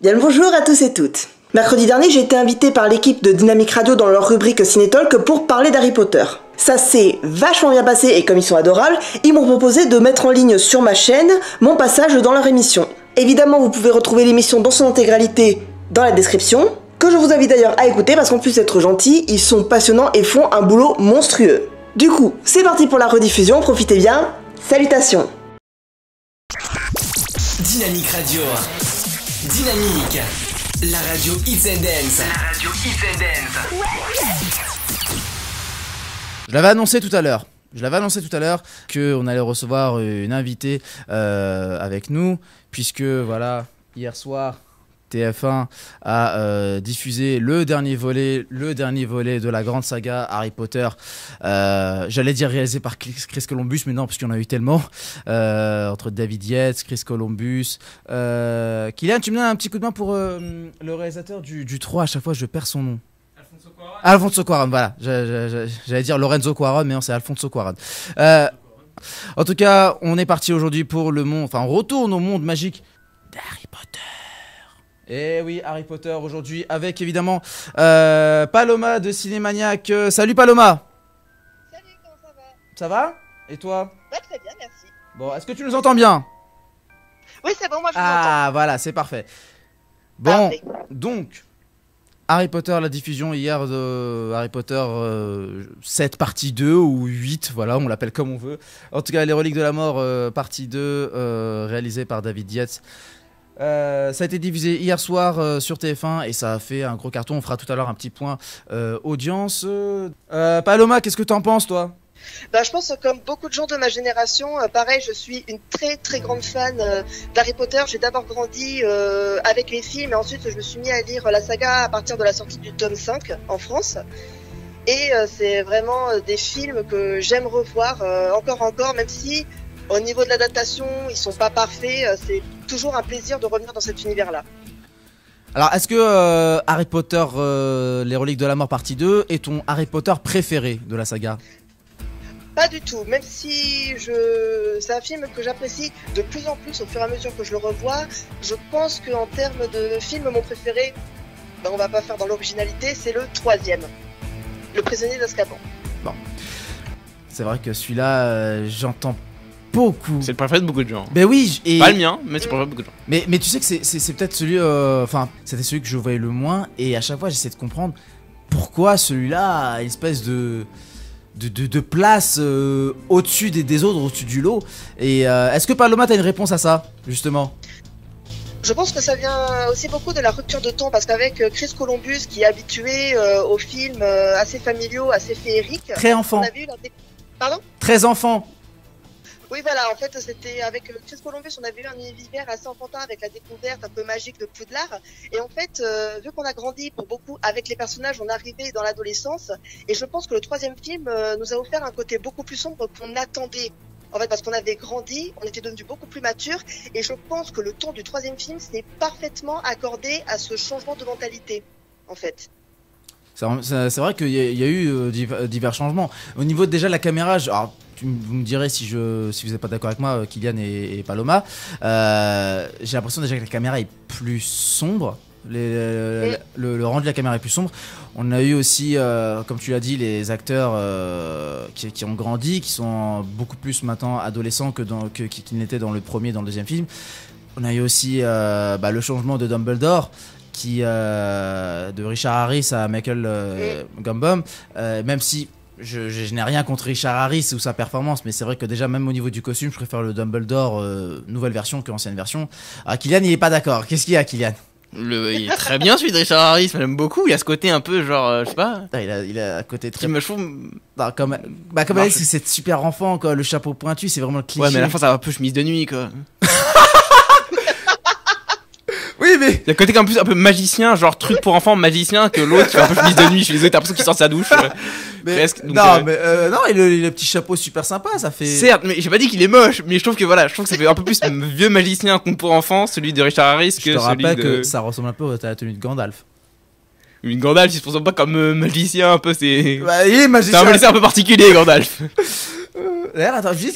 Bien le bonjour à tous et toutes. Mercredi dernier, j'ai été invité par l'équipe de Dynamique Radio dans leur rubrique Cinétalk pour parler d'Harry Potter. Ça s'est vachement bien passé et comme ils sont adorables, ils m'ont proposé de mettre en ligne sur ma chaîne mon passage dans leur émission. Évidemment, vous pouvez retrouver l'émission dans son intégralité dans la description, que je vous invite d'ailleurs à écouter parce qu'en plus d'être gentils, ils sont passionnants et font un boulot monstrueux. Du coup, c'est parti pour la rediffusion, profitez bien, salutations Dynamique Radio. Dynamique. La radio Hits and Dance. La radio Hits. Je l'avais annoncé tout à l'heure. Je l'avais annoncé tout à l'heure qu'on allait recevoir une invitée euh, avec nous, puisque voilà, hier soir, TF1 a euh, diffusé le dernier volet, le dernier volet de la grande saga Harry Potter. Euh, J'allais dire réalisé par Chris Columbus, mais non, parce qu'il y en a eu tellement. Euh, entre David Yates, Chris Columbus. Kylian, tu me donnes un petit coup de main pour le réalisateur du, du 3. À chaque fois, je perds son nom. Alfonso Cuaron. Alfonso Cuaron, voilà. J'allais dire Lorenzo Cuaron, mais non, c'est Alfonso Cuaron. Euh, en tout cas, on est parti aujourd'hui pour le monde. Enfin, on retourne au monde magique d'Harry Potter. Et Eh oui, Harry Potter aujourd'hui avec évidemment euh, Paloma de Cinémaniac. Euh, salut Paloma Salut, comment ça va? Ça va? Et toi? Ouais, très bien, merci. Bon, est-ce que tu nous entends bien? Oui, c'est bon, moi je vous Ah, voilà, c'est parfait. Bon, Parfait. donc, Harry Potter, la diffusion hier de Harry Potter euh, 7 partie 2 ou 8, voilà, on l'appelle comme on veut. En tout cas, Les Reliques de la Mort, euh, partie 2, euh, réalisée par David Yates. Euh, ça a été diffusé hier soir euh, sur TF1 et ça a fait un gros carton. On fera tout à l'heure un petit point euh, audience. Paloma, qu'est-ce que t'en penses, toi? Bah, je pense comme beaucoup de gens de ma génération, pareil, je suis une très très grande fan d'Harry Potter. J'ai d'abord grandi avec les films et ensuite je me suis mis à lire la saga à partir de la sortie du tome 5 en France. Et c'est vraiment des films que j'aime revoir encore encore, même si au niveau de l'adaptation, ils sont pas parfaits. euh, c'est toujours un plaisir de revenir dans cet univers-là. Alors, est-ce que euh, Harry Potter, euh, Les Reliques de la Mort, partie 2 est ton Harry Potter préféré de la saga? Pas du tout, même si je c'est un film que j'apprécie de plus en plus au fur et à mesure que je le revois. Je pense qu'en termes de film, mon préféré, ben, on va pas faire dans l'originalité, c'est le troisième, Le prisonnier d'Azkaban. C'est vrai que celui-là, euh, j'entends beaucoup. C'est le préféré de beaucoup de gens. Ben oui, et Pas le mien, mais c'est le préféré de beaucoup de gens. mais, mais tu sais que c'est- c'est c'est peut-être celui, euh, enfin, c'était celui que je voyais le moins, et à chaque fois j'essaie de comprendre pourquoi celui-là a une espèce de de, de, de place euh, au-dessus des, des autres, au-dessus du lot. Et euh, est-ce que Paloma, t'as une réponse à ça, justement? Je pense que ça vient aussi beaucoup de la rupture de ton, parce qu'avec Chris Columbus, qui est habitué euh, aux films euh, assez familiaux, assez féeriques, Très on enfant, avait eu la dé- Pardon? Très enfant. Oui, voilà, en fait, c'était avec euh, Chris Columbus, on avait eu un univers assez enfantin avec la découverte un peu magique de Poudlard. Et en fait, euh, vu qu'on a grandi pour beaucoup avec les personnages, on est arrivé dans l'adolescence. Et je pense que le troisième film euh, nous a offert un côté beaucoup plus sombre qu'on attendait. En fait, parce qu'on avait grandi, on était devenu beaucoup plus mature. Et je pense que le ton du troisième film s'est parfaitement accordé à ce changement de mentalité, en fait. C'est vrai qu'il y, a- il y a eu euh, div- divers changements. Au niveau de déjà de la caméra, je- alors, vous me direz si, je, si vous n'êtes pas d'accord avec moi, euh, Kylian et, et Paloma, euh, j'ai l'impression déjà que la caméra est plus sombre. Les- le, le- rendu de la caméra est plus sombre. On a eu aussi, euh, comme tu l'as dit, les acteurs euh, qui, qui ont grandi, qui sont beaucoup plus maintenant adolescents que dans, que, qu'ils n'étaient dans le premier, et dans le deuxième film. On a eu aussi euh, bah, le changement de Dumbledore qui euh, de Richard Harris à Michael euh, Gambon, euh, même si je, je- je n'ai rien contre Richard Harris ou sa performance, mais c'est vrai que déjà même au niveau du costume, je préfère le Dumbledore euh, nouvelle version que l'ancienne version. Ah, Kylian, il est pas d'accord. Qu'est-ce qu'il y a, Kylian? Le, il est très bien celui de Richard Harris, mais j'aime beaucoup. Il y a ce côté un peu genre, euh, je sais pas. Ah, il, a, il a un côté très. Qui me trouve. Non, comme, bah, comme. Alex, c'est cette super enfant, quoi. Le chapeau pointu, c'est vraiment le cliché. Ouais, mais à la fin, ça va un peu chemise de nuit, quoi. Oui, mais. Il y a le côté un peu, un peu magicien, genre truc pour enfants magicien, que l'autre qui fait un peu chemise de nuit. Je suis désolé, t'as l'impression qu'il sort de sa douche. ouais. mais- Presque, donc, non, euh, mais euh, non, et le, le petit chapeau super sympa, ça fait. Certes, mais j'ai pas dit qu'il est moche, mais je trouve que voilà, je trouve que ça fait un peu plus vieux magicien conte pour enfants, celui de Richard Harris, Je que te celui rappelle de. que ça ressemble un peu à la tenue de Gandalf. Une Gandalf, il se présente pas comme euh, magicien, un peu, c'est. Bah, il est C'est un magicien. magicien un peu particulier, Gandalf. D'ailleurs, attends, juste. Bah,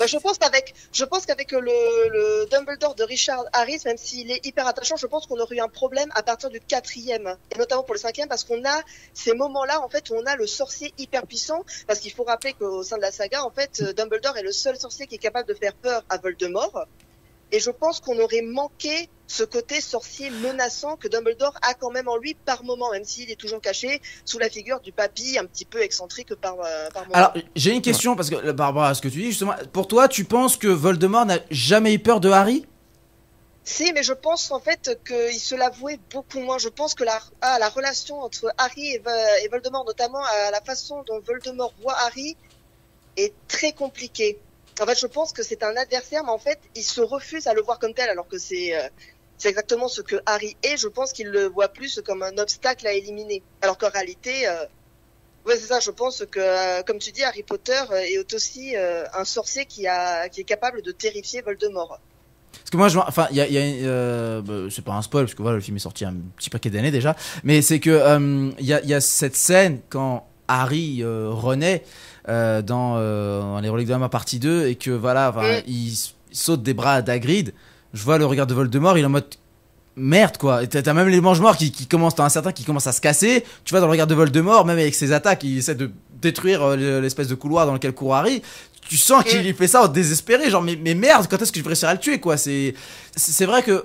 je pense qu'avec, je pense qu'avec le, le Dumbledore de Richard Harris, même s'il est hyper attachant, je pense qu'on aurait eu un problème à partir du quatrième, et notamment pour le cinquième, parce qu'on a ces moments-là, en fait, où on a le sorcier hyper puissant, parce qu'il faut rappeler qu'au sein de la saga, en fait, Dumbledore est le seul sorcier qui est capable de faire peur à Voldemort. Et je pense qu'on aurait manqué ce côté sorcier menaçant que Dumbledore a quand même en lui par moment, même s'il est toujours caché sous la figure du papy un petit peu excentrique par, euh, par moment. Alors, j'ai une question parce que euh, par rapport à ce que tu dis justement, pour toi, tu penses que Voldemort n'a jamais eu peur de Harry? Si, mais je pense en fait qu'il se l'avouait beaucoup moins. Je pense que la, ah, la relation entre Harry et, et Voldemort, notamment à la façon dont Voldemort voit Harry, est très compliquée. En fait, je pense que c'est un adversaire, mais en fait, il se refuse à le voir comme tel, alors que c'est euh, exactement ce que Harry est. Je pense qu'il le voit plus comme un obstacle à éliminer, alors qu'en réalité, euh, ouais, c'est ça. Je pense que, euh, comme tu dis, Harry Potter euh, est aussi euh, un sorcier qui a qui est capable de terrifier Voldemort. Parce que moi, je, enfin, il y a, y a euh, bah, c'est pas un spoil parce que voilà, le film est sorti un petit paquet d'années déjà, mais c'est que euh, il y, a, y a cette scène quand Harry euh, renaît euh, dans, euh, dans les Reliques de la Mort partie 2 et que voilà, Mm. il, saute des bras d'Hagrid. Je vois le regard de Voldemort, il est en mode merde quoi. T'as même les mange-morts qui, qui commencent, t'as un certain qui commence à se casser. Tu vois dans le regard de Voldemort, même avec ses attaques, il essaie de détruire euh, le- l'espèce de couloir dans lequel court Harry. Tu sens qu'il fait ça en désespéré, genre mais, mais merde, quand est-ce que je vais réussir à le tuer quoi? C'est vrai que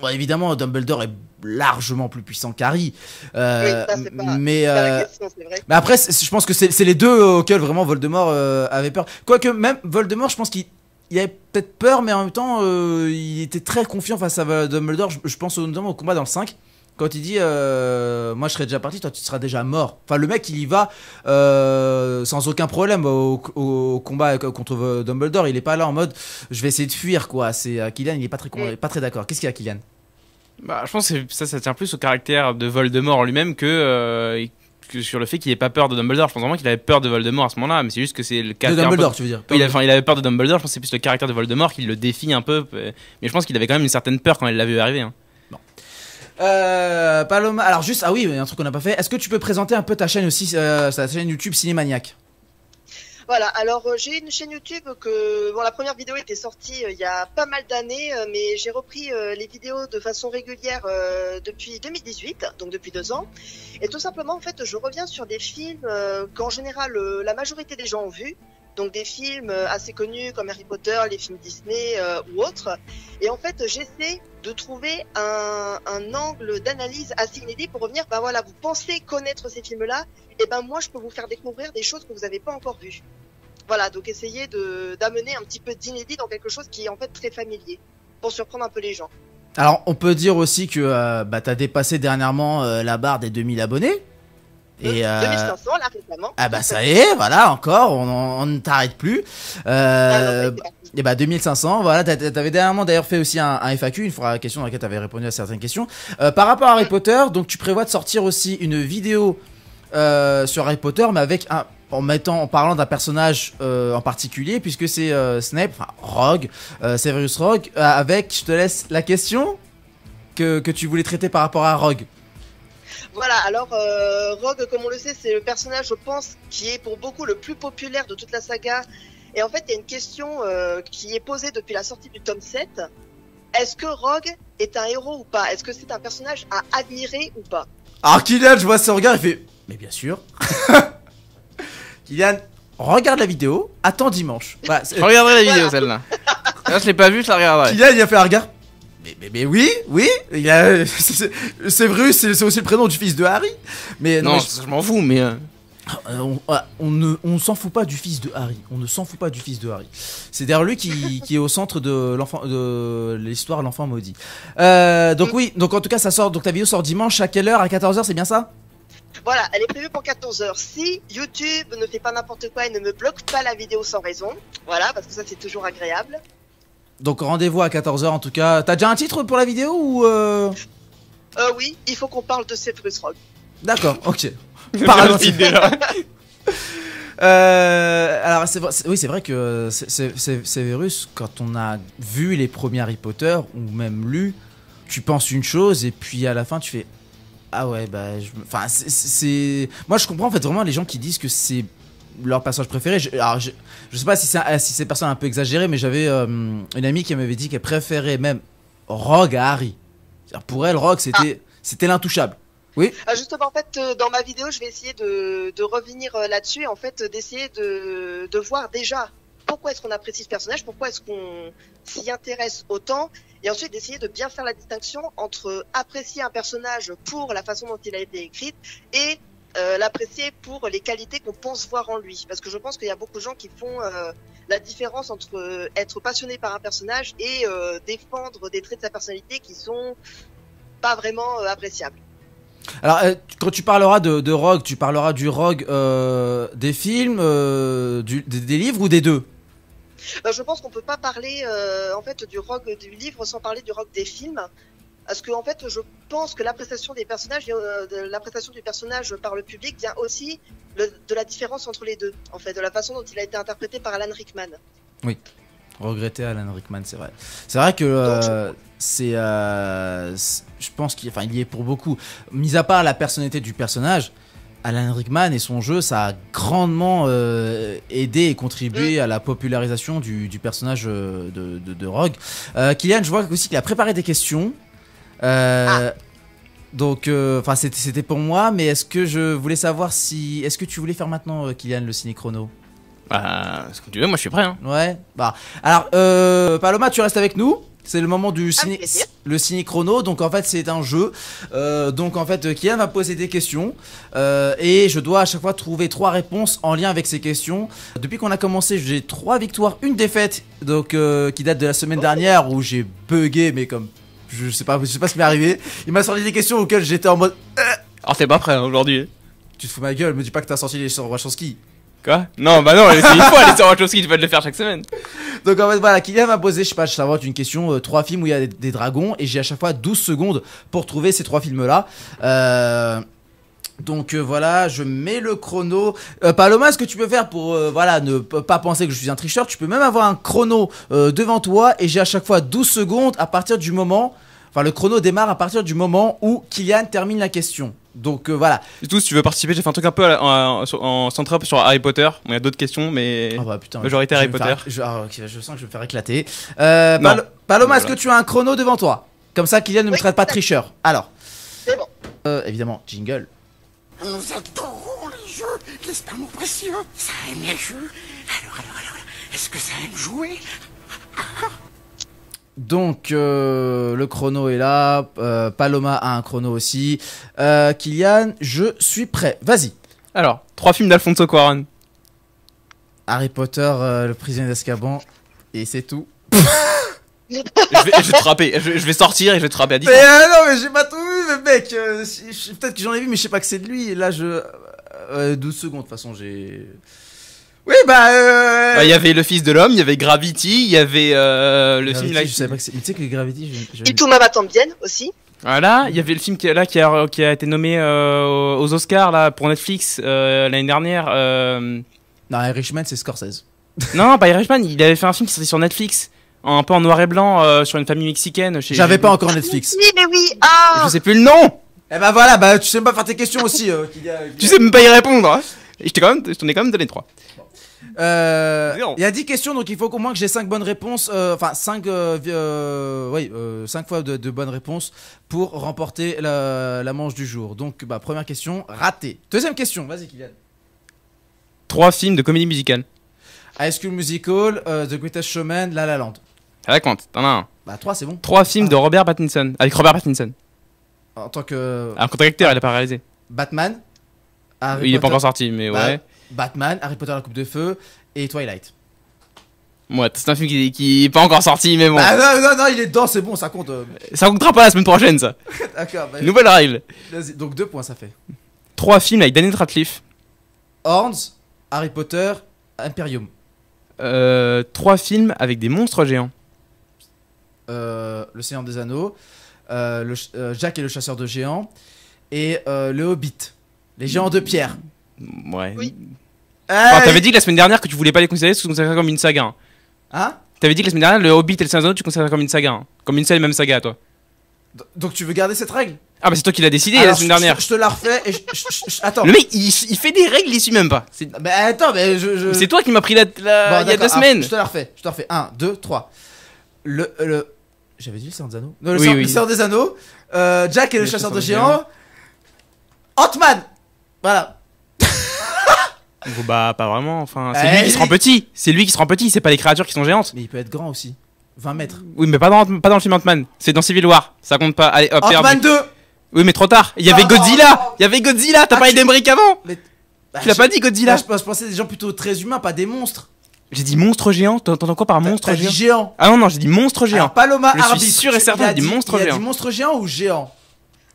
bon, évidemment Dumbledore est largement plus puissant qu'Harry, Euh, Oui, mais euh, question, mais après, je pense que c'est les deux auxquels vraiment Voldemort euh, avait peur. Quoique, même Voldemort, je pense qu'il il avait peut-être peur, mais en même temps, euh, il était très confiant face à Dumbledore. Je, je pense notamment au combat dans le 5. Quand il dit euh, Moi je serai déjà parti, toi tu seras déjà mort. Enfin, le mec il y va euh, sans aucun problème au, au combat contre Dumbledore. Il est pas là en mode Je vais essayer de fuir quoi. C'est euh, Kylian, il est pas très, pas très d'accord. Qu'est-ce qu'il y a, Kylian Bah, je pense que ça, ça tient plus au caractère de Voldemort lui-même que, euh, que sur le fait qu'il ait pas peur de Dumbledore. Je pense vraiment qu'il avait peur de Voldemort à ce moment-là, mais c'est juste que c'est le De caractère. peu- Dumbledore, tu veux dire Oui, il, avait, enfin, il avait peur de Dumbledore, je pense que c'est plus le caractère de Voldemort qui le défie un peu. euh, Mais je pense qu'il avait quand même une certaine peur quand il l'a vu arriver. hein. Euh, Paloma, alors juste, ah oui, un truc qu'on n'a pas fait. Est-ce que tu peux présenter un peu ta chaîne aussi, euh, ta chaîne YouTube Cinémaniac Voilà, alors euh, j'ai une chaîne YouTube que bon la première vidéo était sortie euh, il y a pas mal d'années, euh, mais j'ai repris les vidéos de façon régulière depuis 2018, donc depuis deux ans. Et tout simplement en fait, je reviens sur des films qu'en général la majorité des gens ont vus, donc des films euh, assez connus comme Harry Potter, les films Disney euh, ou autres. Et en fait, j'essaie de trouver un, angle d'analyse assez inédit pour revenir. Ben voilà, vous pensez connaître ces films-là, et ben moi je peux vous faire découvrir des choses que vous n'avez pas encore vues. Voilà, donc essayez d'amener un petit peu d'inédit dans quelque chose qui est en fait très familier, pour surprendre un peu les gens. Alors, on peut dire aussi que euh, bah, t'as dépassé dernièrement la barre des 2000 abonnés. Et euh, 2500 là récemment. ah bah ça y est, voilà, encore, on, ne t'arrête plus. Ah, Euh, non, parti. et bah 2500, voilà, t'a- t'a- t'avais dernièrement d'ailleurs fait aussi un, un FAQ, une fois la question dans laquelle t'avais répondu à certaines questions. Euh, par rapport à Harry Potter, donc tu prévois de sortir aussi une vidéo euh, sur Harry Potter, mais avec un, en mettant, en parlant d'un personnage euh, en particulier, puisque c'est euh, Snape, enfin Rogue, euh, Severus Rogue, avec, je te laisse la question que, que tu voulais traiter par rapport à Rogue. Voilà, alors euh, Rogue, comme on le sait, c'est le personnage, je pense, qui est pour beaucoup le plus populaire de toute la saga. Et en fait, il y a une question euh, qui est posée depuis la sortie du tome 7. Est-ce que Rogue est un héros ou pas? Est-ce que c'est un personnage à admirer ou pas? Alors Kylian, je vois son regard, il fait Mais bien sûr. Kylian, regarde la vidéo, attends dimanche. Voilà, Je regarderai la vidéo celle-là. Là, je l'ai pas vue, je la regarderai. Kylian, il a fait un regard. Mais, mais, mais oui, oui, il a, c'est c'est vrai, c'est c'est aussi le prénom du fils de Harry. Mais non, Non, mais- je, je m'en fous, mais. euh, euh, on, ah, on ne, on s'en fout pas du fils de Harry. On ne s'en fout pas du fils de Harry. C'est d'ailleurs lui qui, qui est au centre de l'enfant, de l'histoire de l'enfant maudit. Euh, donc oui, donc en tout cas ça sort. Donc ta vidéo sort dimanche à quelle heure? À 14h, c'est bien ça? Voilà, elle est prévue pour 14h. Si YouTube ne fait pas n'importe quoi et ne me bloque pas la vidéo sans raison, voilà, parce que ça c'est toujours agréable. Donc rendez-vous à 14h en tout cas. T'as déjà un titre pour la vidéo ou euh... Euh, oui, il faut qu'on parle de Severus Rogue. D'accord, ok. Déjà. Euh, alors c'est vrai, oui c'est vrai que Severus quand on a vu les premiers Harry Potter ou même lu, tu penses une chose et puis à la fin tu fais ah ouais bah enfin c'est moi je comprends en fait vraiment les gens qui disent que c'est leur personnage préféré. Je, alors, je, je sais pas si c'est si ces personnes un peu exagérées, mais j'avais euh, une amie qui m'avait dit qu'elle préférait même Rogue à Harry. Pour elle, Rogue, c'était c'était l'intouchable. Ah, justement, en fait, euh, dans ma vidéo, je vais essayer de, de revenir euh, là-dessus, et en fait, d'essayer de, de voir déjà pourquoi est-ce qu'on apprécie ce personnage, pourquoi est-ce qu'on s'y intéresse autant, et ensuite d'essayer de bien faire la distinction entre apprécier un personnage pour la façon dont il a été écrit et euh, l'apprécier pour les qualités qu'on pense voir en lui. Parce que je pense qu'il y a beaucoup de gens qui font euh, la différence entre euh, être passionné par un personnage et euh, défendre des traits de sa personnalité qui sont pas vraiment appréciables. Alors, quand tu parleras de, de Rogue, tu parleras du Rogue des films, du- des, des livres ou des deux? Je pense qu'on peut pas parler euh, en fait du rock du livre sans parler du rock des films. Parce que en fait, je pense que l'appréciation des personnages, euh, de l'appréciation du personnage par le public vient aussi le- de la différence entre les deux, en fait, de la façon dont il a été interprété par Alan Rickman. Regretter Alan Rickman, c'est vrai. C'est vrai que euh, c'est, euh, c'est- je pense qu'il, enfin, il y est pour beaucoup. Mis à part la personnalité du personnage, Alan Rickman et son jeu, ça a grandement euh, aidé et contribué à la popularisation du, du personnage de, de, de Rogue. Euh, Kylian, je vois aussi qu'il a préparé des questions. Euh, Donc, euh, enfin, c'était, c'était pour moi, mais est-ce que je voulais savoir si, est-ce que tu voulais faire maintenant, euh, Kylian, le ciné chrono? Bah, ce que tu veux, moi je suis prêt. Hein. Ouais. Bah, alors, euh, Paloma, tu restes avec nous. C'est le moment du ciné, le ciné chrono. Donc en fait, c'est un jeu. Euh, donc en fait, Kylian va poser des questions euh, et je dois à chaque fois trouver trois réponses en lien avec ces questions. Depuis qu'on a commencé, j'ai trois victoires, une défaite. Donc euh, qui date de la semaine dernière où j'ai bugué, mais comme je sais pas, je sais pas ce qui m'est arrivé. Il m'a sorti des questions auxquelles j'étais en mode. Alors t'es pas prêt hein, aujourd'hui. Tu te fous ma gueule, me dis pas que t'as sorti les sur Wachowski. Quoi? Non, bah non, c'est une fois les sur Wachowski, tu vas te le faire chaque semaine. Donc en fait voilà, Kylian m'a posé, je sais pas, je t'invente une question, euh, trois films où il y a des, des dragons et j'ai à chaque fois 12 secondes pour trouver ces trois films là. Euh, donc euh, voilà, je mets le chrono. Euh, Paloma, ce que tu peux faire pour euh, voilà ne pas penser que je suis un tricheur, tu peux même avoir un chrono euh, devant toi et j'ai à chaque fois 12 secondes à partir du moment Enfin, le chrono démarre à partir du moment où Kylian termine la question. Donc euh, voilà. Du tout, si tu veux participer, j'ai fait un truc un peu en, en, en sur Harry Potter. Bon, il y a d'autres questions, mais. Ah bah putain. Majorité je vais Harry faire- Potter. je, ah, je sens que je vais me faire éclater. Euh. Pal- Paloma, est-ce Voilà. que tu as un chrono devant toi? Comme ça, Kylian ne me traite pas de tricheur. Alors. C'est bon. Euh, évidemment, jingle. Nous adorons les jeux, n'est-ce pas mon précieux? Ça aime les jeux Alors, alors, alors, est-ce que ça aime jouer? Donc, euh, le chrono est là. euh, Paloma a un chrono aussi. Euh, Kylian, je suis prêt. Vas-y. Alors, trois films d'Alfonso Cuarón. Harry Potter, euh, le prisonnier d'Azkaban. Et c'est tout. je, vais, je vais te frapper, je, je vais sortir et je vais te frapper à Mais distance. euh, non, mais j'ai pas tout vu, mais mec. euh, Peut-être que j'en ai vu, mais je sais pas que c'est de lui. Et là, je. euh, 12 secondes, de toute façon, j'ai. Oui, bah. Euh... Euh, Il y avait Le Fils de l'Homme, il y avait Gravity, il y avait euh, le Gravity, film là. Je savais pas que c'est. Mais tu sais que Gravity, je. Et tout ma bien aussi. Voilà, il y avait le film qui, là, qui, a, qui a été nommé euh, aux Oscars là, pour Netflix euh, l'année dernière. Euh... Non, Irishman, c'est Scorsese. Non, non, pas Irishman, il avait fait un film qui sortait sur Netflix, un peu en noir et blanc, euh, sur une famille mexicaine. J'avais pas encore Netflix. Oui, mais oui. Ah. Je sais plus le nom Eh bah voilà, bah tu sais pas faire tes questions aussi. euh, Kylian. Tu sais même pas y répondre hein. Et je t'ai quand même, je t'en ai quand même donné trois. Euh. Il y a 10 questions, donc il faut qu'au moins que j'ai 5 bonnes réponses. euh, Enfin, 5 euh, vi- euh, oui, euh, cinq fois de, de bonnes réponses pour remporter la, la manche du jour. Donc, bah, première question, ratée. Deuxième question, vas-y, Kylian. Trois films de comédie musicale. High School Musical, euh, The Greatest Showman, La La Land. Compte, t'en as un. Bah, 3, c'est bon. Trois films de Robert Pattinson, avec Robert Pattinson. En tant que Un contre-acteur, il a pas réalisé. Batman. Harry il est pas encore sorti, mais Bah, ouais. Batman, Harry Potter, la Coupe de Feu et Twilight. Ouais, c'est un film qui, qui est pas encore sorti, mais bon. Bah, non, non, non, il est dedans, c'est bon, ça compte. euh. Ça comptera pas la semaine prochaine, ça. D'accord, bah, Nouvelle règle. vas-y. Donc, 2 points, ça fait. Trois films avec Daniel Radcliffe. Horns, Harry Potter, Imperium. Euh, trois films avec des monstres géants. Euh, Le Seigneur des Anneaux, euh, le euh, Jack et le chasseur de géants, et euh, le Hobbit, les géants de pierre. Ouais. Oui. Enfin, Ah, t'avais dit la semaine dernière que tu voulais pas les considérer, parce que tu considérais comme une saga. hein. Hein? T'avais dit que la semaine dernière, le Hobbit et le Seigneur des Anneaux, tu considérais ça comme une saga. hein. Comme une seule et même saga, toi. Donc tu veux garder cette règle? Ah bah c'est toi qui l'as décidé Alors, la semaine dernière. Je, te la refais et je, je- je- je- attends. Le mec, il, il fait des règles, il suit même pas. C'est Mais attends, mais je. je- c'est toi qui m'as pris la, la- Bon, il y a deux semaines. je te la refais. Je te la refais. 1, 2, 3. Le. le... J'avais dit le Seigneur des Anneaux Non, le, Oui, Seigneur- oui. le Seigneur des Anneaux. euh, Jack et le, Le chasseur de géants. Ant-Man Voilà. Bah pas vraiment. Enfin, c'est Eh, lui qui se rend petit. C'est lui qui se rend petit. C'est pas les créatures qui sont géantes. Mais il peut être grand aussi. 20 mètres. Oui, mais pas dans, pas dans le film Ant-Man. C'est dans Civil War. Ça compte pas. Allez, hop, Ant-Man perdu. 2 Oui, mais trop tard. Il y avait Ah, Godzilla. Il y avait Godzilla. T'as Ah, parlé tu- d'Emmerich avant. Mais. Bah, Tu l'as pas dit Godzilla. Je pensais des gens plutôt très humains, pas des monstres. J'ai dit monstre géant. T'entends quoi par monstre géant géant. Ah non, non, j'ai dit monstre géant. Alors, Paloma Je suis arbitre. sûr et certain, Il a il dit monstre il a géant. dit monstre géant ou géant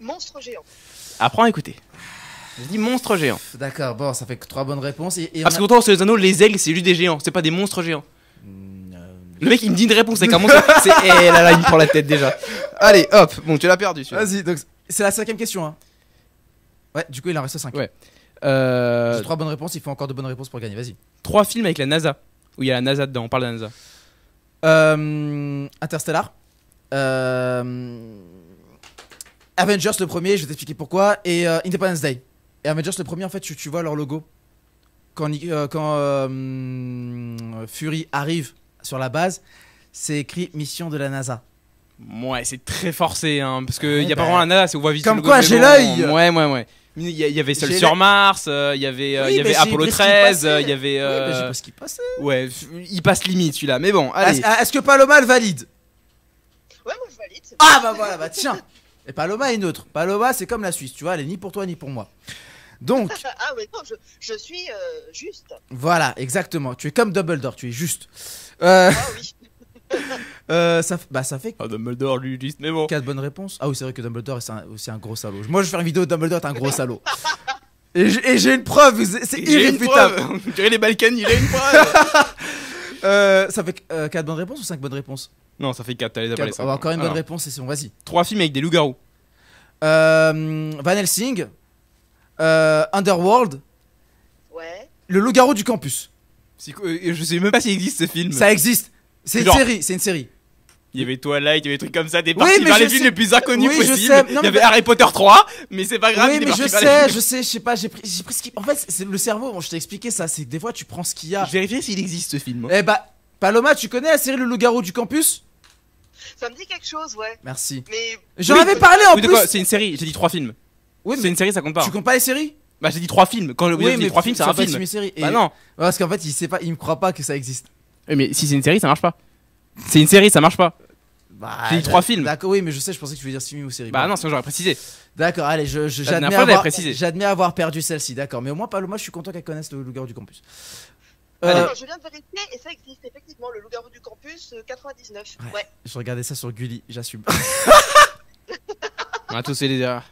Monstre géant. Apprends à écouter. J'ai dit monstre géant. D'accord, bon, ça fait que trois bonnes réponses. Et, et Parce on que a- autant sur les anneaux, les aigles, c'est juste des géants. C'est pas des monstres géants. Mm, euh, Le mec, il me dit une réponse avec un monstre. c'est. Eh là là, il me prend la tête déjà. Allez, hop. Bon, tu l'as perdu. Vas-y, donc c'est la cinquième question. Hein. Ouais, du coup, il en reste 5. Ouais. Euh, J'ai trois bonnes réponses, il faut encore deux bonnes réponses pour gagner. Vas-y. trois films avec la NASA. Où il y a la NASA dedans. On parle de la NASA. Euh, Interstellar. Euh, Avengers le premier, je vais t'expliquer pourquoi. Et euh, Independence Day. Et Avengers le premier, en fait, tu, vois leur logo. Quand, Fury arrive sur la base, c'est écrit mission de la NASA. Ouais, c'est très forcé, hein. Parce que Ouais, y a bah, pas vraiment la NASA, c'est on voit vite comme quoi, j'ai l'œil. Ouais, ouais, ouais. Il y, avait Seul sur. Mars, euh, il y avait, euh, Oui, y Apollo pris ce qui 13, passait. euh, il y avait. Oui, bah, j'ai euh, pas ce qui passait. Ouais, il passe limite celui-là. Mais bon, allez. Est-ce que Paloma le valide? Ouais, moi je valide. Ah bah voilà, bah tiens. Et Paloma est neutre. Paloma, c'est comme la Suisse, tu vois, elle est ni pour toi ni pour moi. Donc, Ah ouais, non, je, je suis euh, juste. voilà, exactement. Tu es comme Dumbledore, tu es juste. Euh, Ah oui. euh, ça, bah, ça fait Ah, Dumbledore, lui, juste, mais bon. 4 bonnes réponses. Ah oui, c'est vrai que Dumbledore c'est un- aussi un gros salaud. Moi, je vais faire une vidéo de Dumbledore est un gros salaud. Et j'ai une preuve, c'est irréfutable. On dirait les Balkans, il a une preuve. Euh, ça fait 4 bonnes réponses ou 5 bonnes réponses? Non, ça fait 4, t'as les appelés ah bah, Encore une bonne Alors, réponse et c'est bon, vas-y. Trois films avec des loups-garous. Euh, Van Helsing, euh, Underworld, Ouais. le loup-garou du campus. Euh, Je sais même pas s'il existe ce film. Ça existe. C'est une série, c'est une série. Il y avait Twilight, il y avait des trucs comme ça, des Oui, parties mais vers les films les plus inconnus Oui, je possibles. il mais y avait bah- Harry Potter 3, mais c'est pas grave. oui, mais je sais, je sais, je sais pas, j'ai pris, j'ai pris ce qui. En fait, c'est le cerveau, bon, je t'ai expliqué ça, c'est des fois tu prends ce qu'il y a. Je vérifie s'il existe ce film. Eh bah, Paloma, tu connais la série Le Loup-garou du campus? Ça me dit quelque chose, ouais. Merci. Mais J'en Oui, avais parlé en Oui, de plus. quoi C'est une série, j'ai dit trois films. Oui, c'est mais une série, ça compte pas. tu comptes pas les séries? Bah, j'ai dit trois films. Quand oui, mais trois films, c'est ça un film. série. Bah non. Parce qu'en fait, il sait pas, il me croit pas que ça existe. Oui, mais si c'est une série, ça marche pas. C'est une série, ça marche pas. Bah, J'ai dit trois films. D'accord, oui, mais je sais, je pensais que tu voulais dire film ou série. Bah Bon. non, sinon j'aurais précisé. D'accord, allez, je, j'admets avoir, précisé. j'admets avoir perdu celle-ci, d'accord. Mais au moins, Paloma, je suis content qu'elle connaisse le Loup-garou du campus. Euh, Alors, je viens de vérifier et ça existe effectivement, le loup-garou du campus euh, 99. Ouais. je regardais ça sur Gulli, j'assume. On a tous fait des erreurs.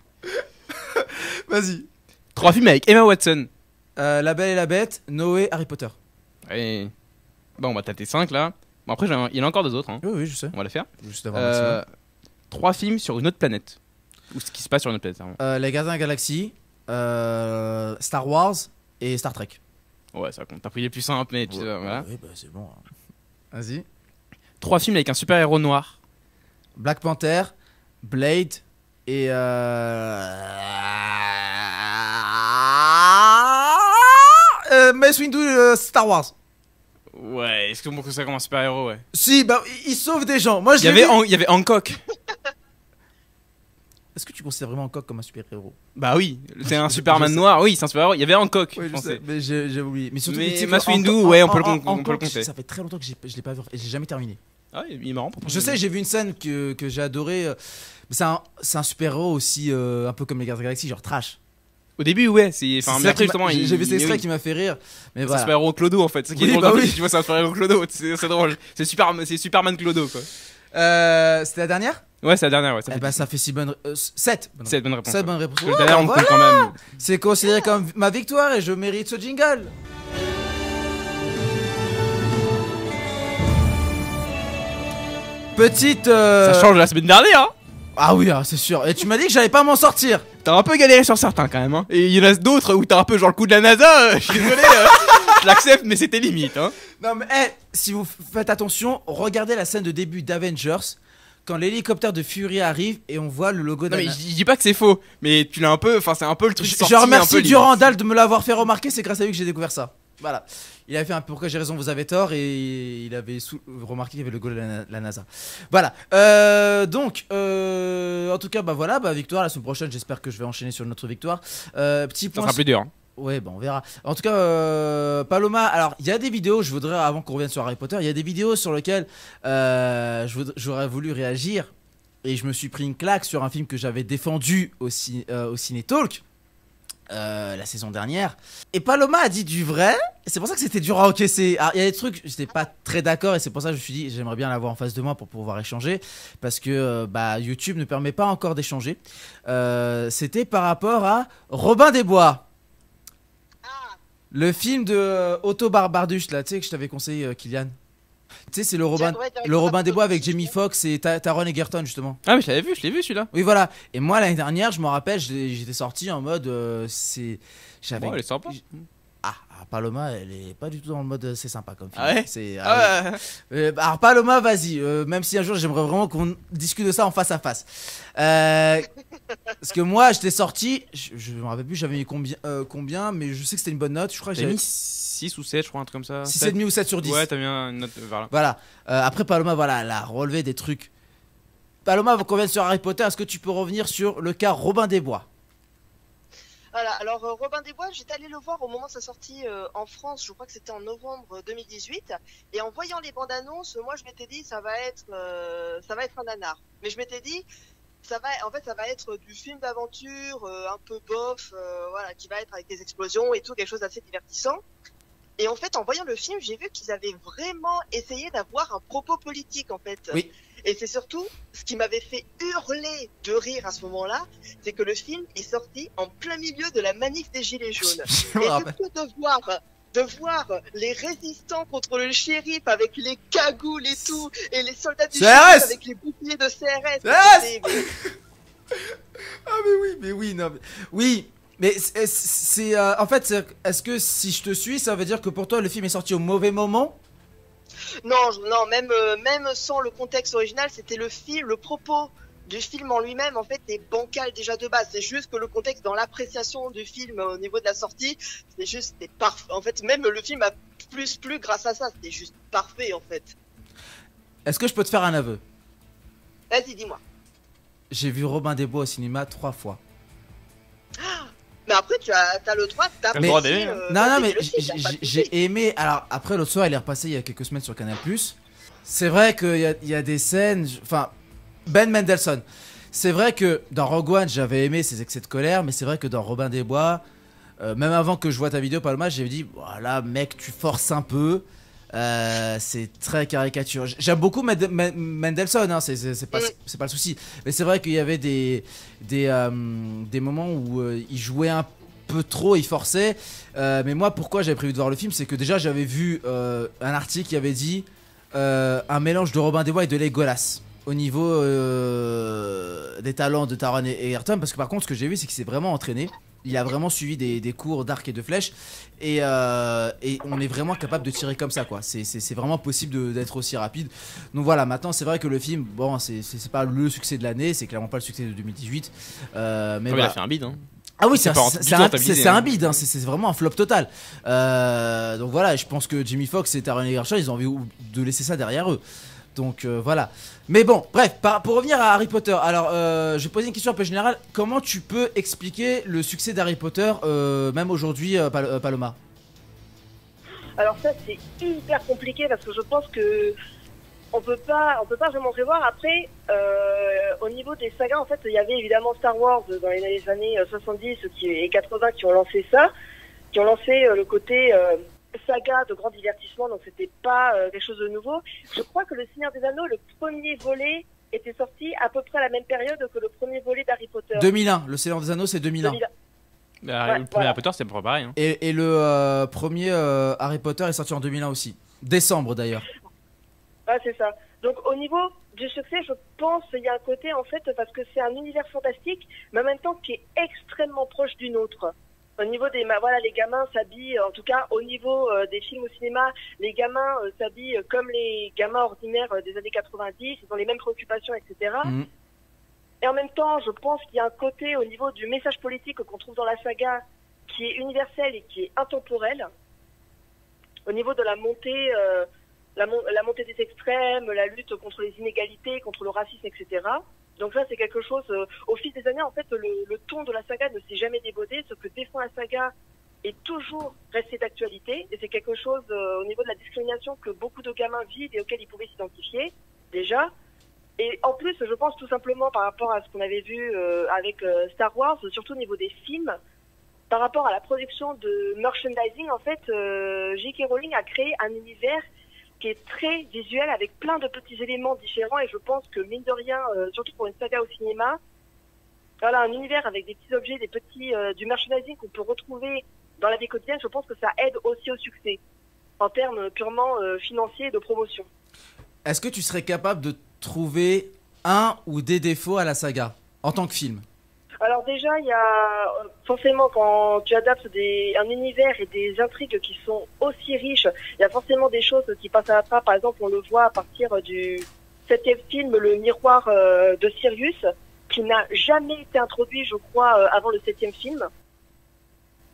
Vas-y. Trois films avec Emma Watson. Euh, la Belle et la Bête, Noé, Harry Potter. Et... Bon, on va tâter 5 là. Bon, après, j'en- il y en a encore deux autres. hein. Oui, oui, je sais. On va les faire. Juste avant. Euh, trois films sur une autre planète. Ou ce qui se passe sur une autre planète. Euh, les Gardiens de la Galaxie, euh, Star Wars et Star Trek. Ouais, ça compte. T'as pris les plus simples, mais tu sais, voilà. Oui, bah c'est bon. Vas-y. Trois films avec un super héros noir. Black Panther, Blade et euh... euh Mace Windu euh, Star Wars. Ouais, est-ce que que ça comme un super héros, ouais? Si, bah il sauve des gens. Moi je Il y avait, vu. Han- il y avait Hancock. Est-ce que tu considères vraiment Hancock comme un super héros Bah oui, c'est un Superman noir. Oui, c'est un super héros. Il y avait Hancock. Oui, je pensais. sais, mais j'ai j'ai oublié. Mais surtout, Mais tu sais que Mace Windu, Hancock- ouais, on peut le con- on peut le Hancock, compter. Ça fait très longtemps que j'ai- je l'ai pas vu et j'ai jamais terminé. Ah, il est marrant. pourtant. Je sais, j'ai vu une scène que, que j'ai adoré. C'est un, c'est un super héros aussi, euh, un peu comme les Gardiens de la Galaxie, genre trash. Au début, ouais. C'est. Enfin, mais après, justement, j'ai il. j'ai vu cet mais extrait qui m'a fait rire. Mais C'est voilà. super héros Clodo en fait. C'est qui est Oui, drôle bah dans le oui. Tu vois, c'est un super héros Clodo. C'est c'est drôle. C'est super, c'est Superman Clodo quoi. Euh, C'était la dernière? Ouais, c'est la dernière. Ouais, ça Eh fait ben, ça fait 6 bonnes. 7 bonnes sept bonnes réponses. Bonnes réponses. Parce que le dernier, on voilà. compte quand même. C'est considéré comme ma victoire et je mérite ce jingle. Petite. euh, Ça change de la semaine dernière. Hein. Ah oui, ah, c'est sûr. Et tu m'as dit que j'allais pas m'en sortir. T'as un peu galéré sur certains quand même. Hein. Et il y en a d'autres où t'as un peu genre le coup de la NASA. euh, je suis désolé. euh, je l'accepte, mais c'était limite. Hein. Non mais eh, si vous faites attention, regardez la scène de début d'Avengers quand l'hélicoptère de Fury arrive et on voit le logo Non, mais je dis pas que c'est faux, mais tu l'as un peu. Enfin, c'est un peu le truc. Je, sorti, remercie. Durandal de me l'avoir fait remarquer, c'est grâce à lui que j'ai découvert ça. Voilà. Il avait fait un peu pourquoi j'ai raison, vous avez tort, et il avait remarqué qu'il y avait le logo de la, la NASA. Voilà. Euh, donc, euh, en tout cas, bah voilà, bah victoire la semaine prochaine. J'espère que je vais enchaîner sur une autre victoire. Euh, petit Ça point. sera plus dur. hein. Ouais, bah on verra. En tout cas, euh, Paloma, alors il y a des vidéos, je voudrais, avant qu'on revienne sur Harry Potter, il y a des vidéos sur lesquelles euh, j'aurais voulu réagir et je me suis pris une claque sur un film que j'avais défendu au, ci- euh, au Ciné Talk euh, la saison dernière. Et Paloma a dit du vrai, et c'est pour ça que c'était dur à encaisser. Alors, il y a des trucs, j'étais pas très d'accord, et c'est pour ça que je me suis dit, j'aimerais bien l'avoir en face de moi pour pouvoir échanger, parce que euh, bah, YouTube ne permet pas encore d'échanger. Euh, c'était par rapport à Robin des Bois. Le film de Otto Barbarduche, là, tu sais, que je t'avais conseillé, Kylian. Tu sais, c'est le Robin, le Robin des Bois avec Jamie Foxx et Ta- Taron Egerton, justement. Ah, mais je l'avais vu, je l'ai vu celui-là. Oui, voilà. Et moi, l'année dernière, je me rappelle, j'étais sorti en mode. euh, c'est. J'avais. Bon, elle est sympa. Ah, ah, Paloma, elle est pas du tout dans le mode euh, c'est sympa comme film. Ah ouais c'est, Ah ouais. Euh, alors Paloma, vas-y. euh, même si un jour j'aimerais vraiment qu'on discute de ça en face à face. Euh, parce que moi, j'étais sorti. Je, je me rappelle plus, j'avais mis combien, combien, mais je sais que c'était une bonne note. Je crois que j'avais mis 6 ou 7, je crois, un truc comme ça. 6,5 ou 7 sur 10. Ouais, t'as mis une note. Voilà. Euh, après Paloma, voilà, elle a relevé des trucs. Paloma, avant qu'on vienne sur Harry Potter, est-ce que tu peux revenir sur le cas Robin des Bois? Alors euh, Robin des Bois, j'étais allé le voir au moment de sa sortie euh, en France, je crois que c'était en novembre 2018, et en voyant les bandes annonces, moi je m'étais dit ça va être euh, ça va être un nanar. Mais je m'étais dit ça va en fait ça va être du film d'aventure euh, un peu bof euh, voilà, qui va être avec des explosions et tout quelque chose d'assez divertissant. Et en fait, en voyant le film, j'ai vu qu'ils avaient vraiment essayé d'avoir un propos politique en fait. Oui. Et c'est surtout ce qui m'avait fait hurler de rire à ce moment-là, c'est que le film est sorti en plein milieu de la manif des Gilets jaunes. Et coup, de voir, de voir les résistants contre le shérif avec les cagoules et tout, et les soldats du CRS shérif avec les boucliers de CRS. Ah mais oui, mais oui, non, mais- oui. Mais c'est, euh, en fait, est-ce que si je te suis, ça veut dire que pour toi le film est sorti au mauvais moment? Non, non, même, euh, même sans le contexte original, c'était le film, le propos du film en lui-même, en fait, est bancal déjà de base. C'est juste que le contexte dans l'appréciation du film au niveau de la sortie, c'est juste, parfait. En fait, même le film a plus plu grâce à ça. C'était juste parfait, en fait. Est-ce que je peux te faire un aveu? Vas-y, dis-moi. J'ai vu Robin des Bois au cinéma trois fois. Mais après, tu as, as le droit T'as le d'apprécier. droit d'aimer, hein. euh, non, non, mais j'ai aimé. Alors après l'autre soir, il est repassé il y a quelques semaines sur Canal+. C'est vrai qu'il y a, il y a des scènes. Enfin, Ben Mendelssohn. C'est vrai que dans Rogue One, j'avais aimé ses excès de colère, mais c'est vrai que dans Robin des Bois, euh, même avant que je vois ta vidéo Paloma, j'ai dit voilà mec, tu forces un peu. Euh, c'est très caricature. J'aime beaucoup Mend- Men- Mendelssohn, hein, c'est pas, Mm. pas le souci. Mais c'est vrai qu'il y avait des, des, euh, des moments où euh, il jouait un peu trop, il forçait. Mais moi, pourquoi j'avais prévu de voir le film, c'est que déjà j'avais vu un article qui avait dit un mélange de Robin des Bois et de Legolas au niveau des talents de Taron et Ayrton. Parce que par contre, ce que j'ai vu, c'est qu'il s'est vraiment entraîné. Il a vraiment suivi des, des cours d'arc et de flèche. Et, euh, et on est vraiment capable de tirer comme ça, quoi. C'est- vraiment possible d'être aussi rapide. Donc voilà, maintenant, c'est vrai que le film, bon, c'est pas le succès de l'année, c'est clairement pas le succès de 2018. Euh, mais il a fait un bid, hein. Ah oui, c'est un, un- c'est un hein. bid, hein, c'est c'est vraiment un flop total. Euh, donc voilà, je pense que Jimmy Fox et Taron Egerton, ils ont envie de laisser ça derrière eux. Donc euh, voilà. Mais bon, bref, pour revenir à Harry Potter, alors euh, je vais poser une question un peu générale. Comment tu peux expliquer le succès d'Harry Potter, euh, même aujourd'hui, Pal- Paloma? Alors ça c'est hyper compliqué parce que je pense que on peut pas on peut pas vraiment prévoir. Après au niveau des sagas en fait il y avait évidemment Star Wars dans les années 70 qui, et 80 qui ont lancé ça, qui ont lancé le côté saga de grand divertissement donc c'était pas euh, quelque chose de nouveau. Je crois que le Seigneur des Anneaux le premier volet était sorti à peu près à la même période que le premier volet d'Harry Potter. 2001, le Seigneur des Anneaux, c'est 2001. 2000. Bah, Ouais, le premier voilà. Harry Potter, c'est pas pareil. Hein. Et, et le euh, premier euh, Harry Potter est sorti en 2001 aussi. Décembre d'ailleurs. Ouais, c'est ça. Donc au niveau du succès, je pense il y a un côté en fait parce que c'est un univers fantastique, mais en même temps qui est extrêmement proche du nôtre. Au niveau des, voilà, les gamins s'habillent, en tout cas au niveau euh, des films au cinéma, les gamins euh, s'habillent comme les gamins ordinaires euh, des années 90, ils ont les mêmes préoccupations, etc. Mhm. Et en même temps, je pense qu'il y a un côté au niveau du message politique qu'on trouve dans la saga qui est universel et qui est intemporel. Au niveau de la montée, euh, la, mon- la montée des extrêmes, la lutte contre les inégalités, contre le racisme, etc. Donc ça, c'est quelque chose. euh, au fil des années, en fait, le, ton de la saga ne s'est jamais débodé. Ce que défend la saga est toujours resté d'actualité. Et c'est quelque chose euh, au niveau de la discrimination que beaucoup de gamins vivent et auquel ils pouvaient s'identifier déjà. Et en plus, je pense tout simplement par rapport à ce qu'on avait vu euh, avec Star Wars, surtout au niveau des films, par rapport à la production de merchandising, en fait, J.K. Rowling a créé un univers qui est très visuel avec plein de petits éléments différents et je pense que mine de rien, euh, surtout pour une saga au cinéma, voilà un univers avec des petits objets, des petits euh, du merchandising qu'on peut retrouver dans la vie quotidienne, je pense que ça aide aussi au succès en termes purement euh, financiers et de promotion. Est-ce que tu serais capable de trouver un ou des défauts à la saga en tant que film? Alors déjà, il y a forcément quand tu adaptes des, un univers et des intrigues qui sont aussi riches, il y a forcément des choses qui passent à la trappe. Par exemple, on le voit à partir du septième film, le miroir euh, de Sirius, qui n'a jamais été introduit, je crois, euh, avant le septième film.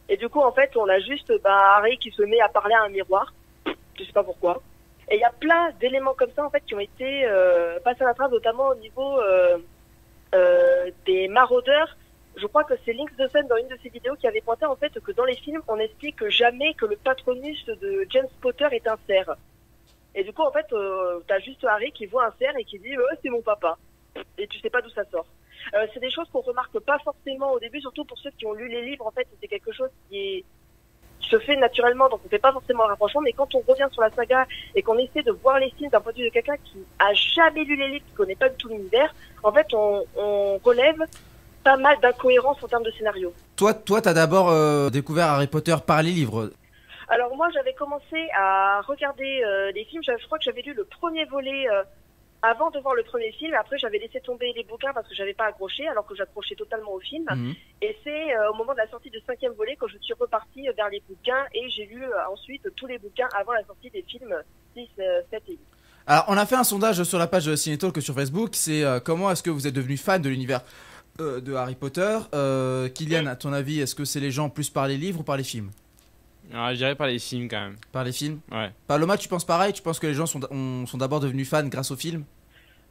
Et du coup, en fait, on a juste bah, Harry qui se met à parler à un miroir. Je sais pas pourquoi. Et il y a plein d'éléments comme ça, en fait, qui ont été euh, passés à la trappe, notamment au niveau des maraudeurs. Je crois que c'est Links Dawson dans une de ses vidéos qui avait pointé en fait que dans les films, on n'explique jamais que le patronus de James Potter est un cerf. Et du coup, en fait, euh, t'as juste Harry qui voit un cerf et qui dit euh, c'est mon papa. Et tu sais pas d'où ça sort. Euh, c'est des choses qu'on remarque pas forcément au début, surtout pour ceux qui ont lu les livres. En fait, c'est quelque chose qui est qui se fait naturellement, donc on fait pas forcément le rapprochement. Mais quand on revient sur la saga et qu'on essaie de voir les films d'un point de vue de quelqu'un qui a jamais lu les livres, qui connaît pas du tout l'univers, en fait, on relève pas mal d'incohérences en termes de scénario. Toi, toi, t'as d'abord euh, découvert Harry Potter par les livres. Alors moi, j'avais commencé à regarder euh, les films. Je crois que j'avais lu le premier volet euh, avant de voir le premier film. Après, j'avais laissé tomber les bouquins parce que j'avais pas accroché, alors que j'accrochais totalement au film. Mhm. Et c'est euh, au moment de la sortie du cinquième volet que je suis repartie vers les bouquins et j'ai lu euh, ensuite tous les bouquins avant la sortie des films 6, euh, 7 et 8. Alors, on a fait un sondage sur la page Cinetalk sur Facebook. C'est euh, comment est-ce que vous êtes devenu fan de l'univers? Euh, de Harry Potter Euh, Kylian, à ton avis, est-ce que c'est les gens plus par les livres ou par les films? Alors, je dirais par les films quand même. Par les films? Ouais. Paloma, tu penses pareil? Tu penses que les gens sont, on- sont d'abord devenus fans grâce aux films?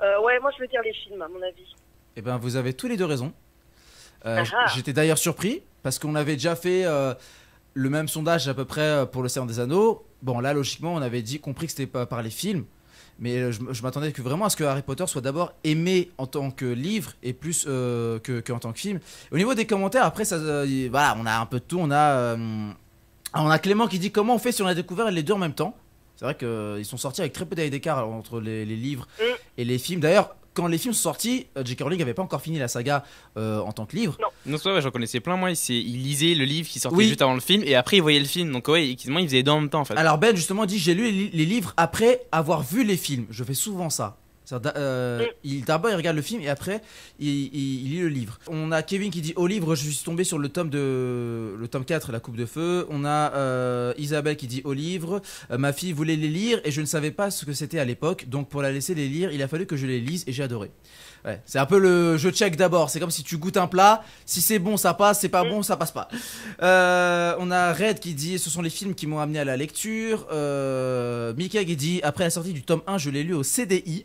Euh, ouais, moi je veux dire les films à mon avis. Eh ben, vous avez tous les deux raison. Euh, Ah ah. J'étais d'ailleurs surpris parce qu'on avait déjà fait euh, le même sondage à peu près pour le Seigneur des Anneaux. Bon, là, logiquement, on avait dit compris que c'était pas par les films, mais euh, je, m'attendais que vraiment à ce que Harry Potter soit d'abord aimé en tant que livre et plus euh, que, que en tant que film. Au niveau des commentaires, après, ça, euh, voilà, on a un peu de tout. On a, euh, on a Clément qui dit comment on fait si on a découvert les deux en même temps? C'est vrai qu'ils sont sortis avec très peu d'écart entre les, les livres et les films. D'ailleurs, quand les films sont sortis, euh, J.K. Rowling n'avait pas encore fini la saga euh, en tant que livre. Non, c'est vrai, j'en connaissais plein, moi. Il, il lisait le livre qui sortait Oui. juste avant le film et après il voyait le film. Donc, ouais, effectivement, il faisait en même temps en fait. Alors Ben justement dit j'ai lu les livres après avoir vu les films. Je fais souvent ça. Euh, Mm. il d'abord il regarde le film et après il, il- il lit le livre. On a Kevin qui dit au livre je suis tombé sur le tome de le tome 4 la coupe de feu. On a euh, Isabelle qui dit au livre euh, ma fille voulait les lire et je ne savais pas ce que c'était à l'époque donc pour la laisser les lire il a fallu que je les lise et j'ai adoré. Ouais, c'est un peu le je check d'abord. C'est comme si tu goûtes un plat. Si c'est bon, ça passe. C'est pas bon, ça passe pas. Euh, on a Red qui dit ce sont les films qui m'ont amené à la lecture. Euh, Mika qui dit après la sortie du tome 1, je l'ai lu au CDI.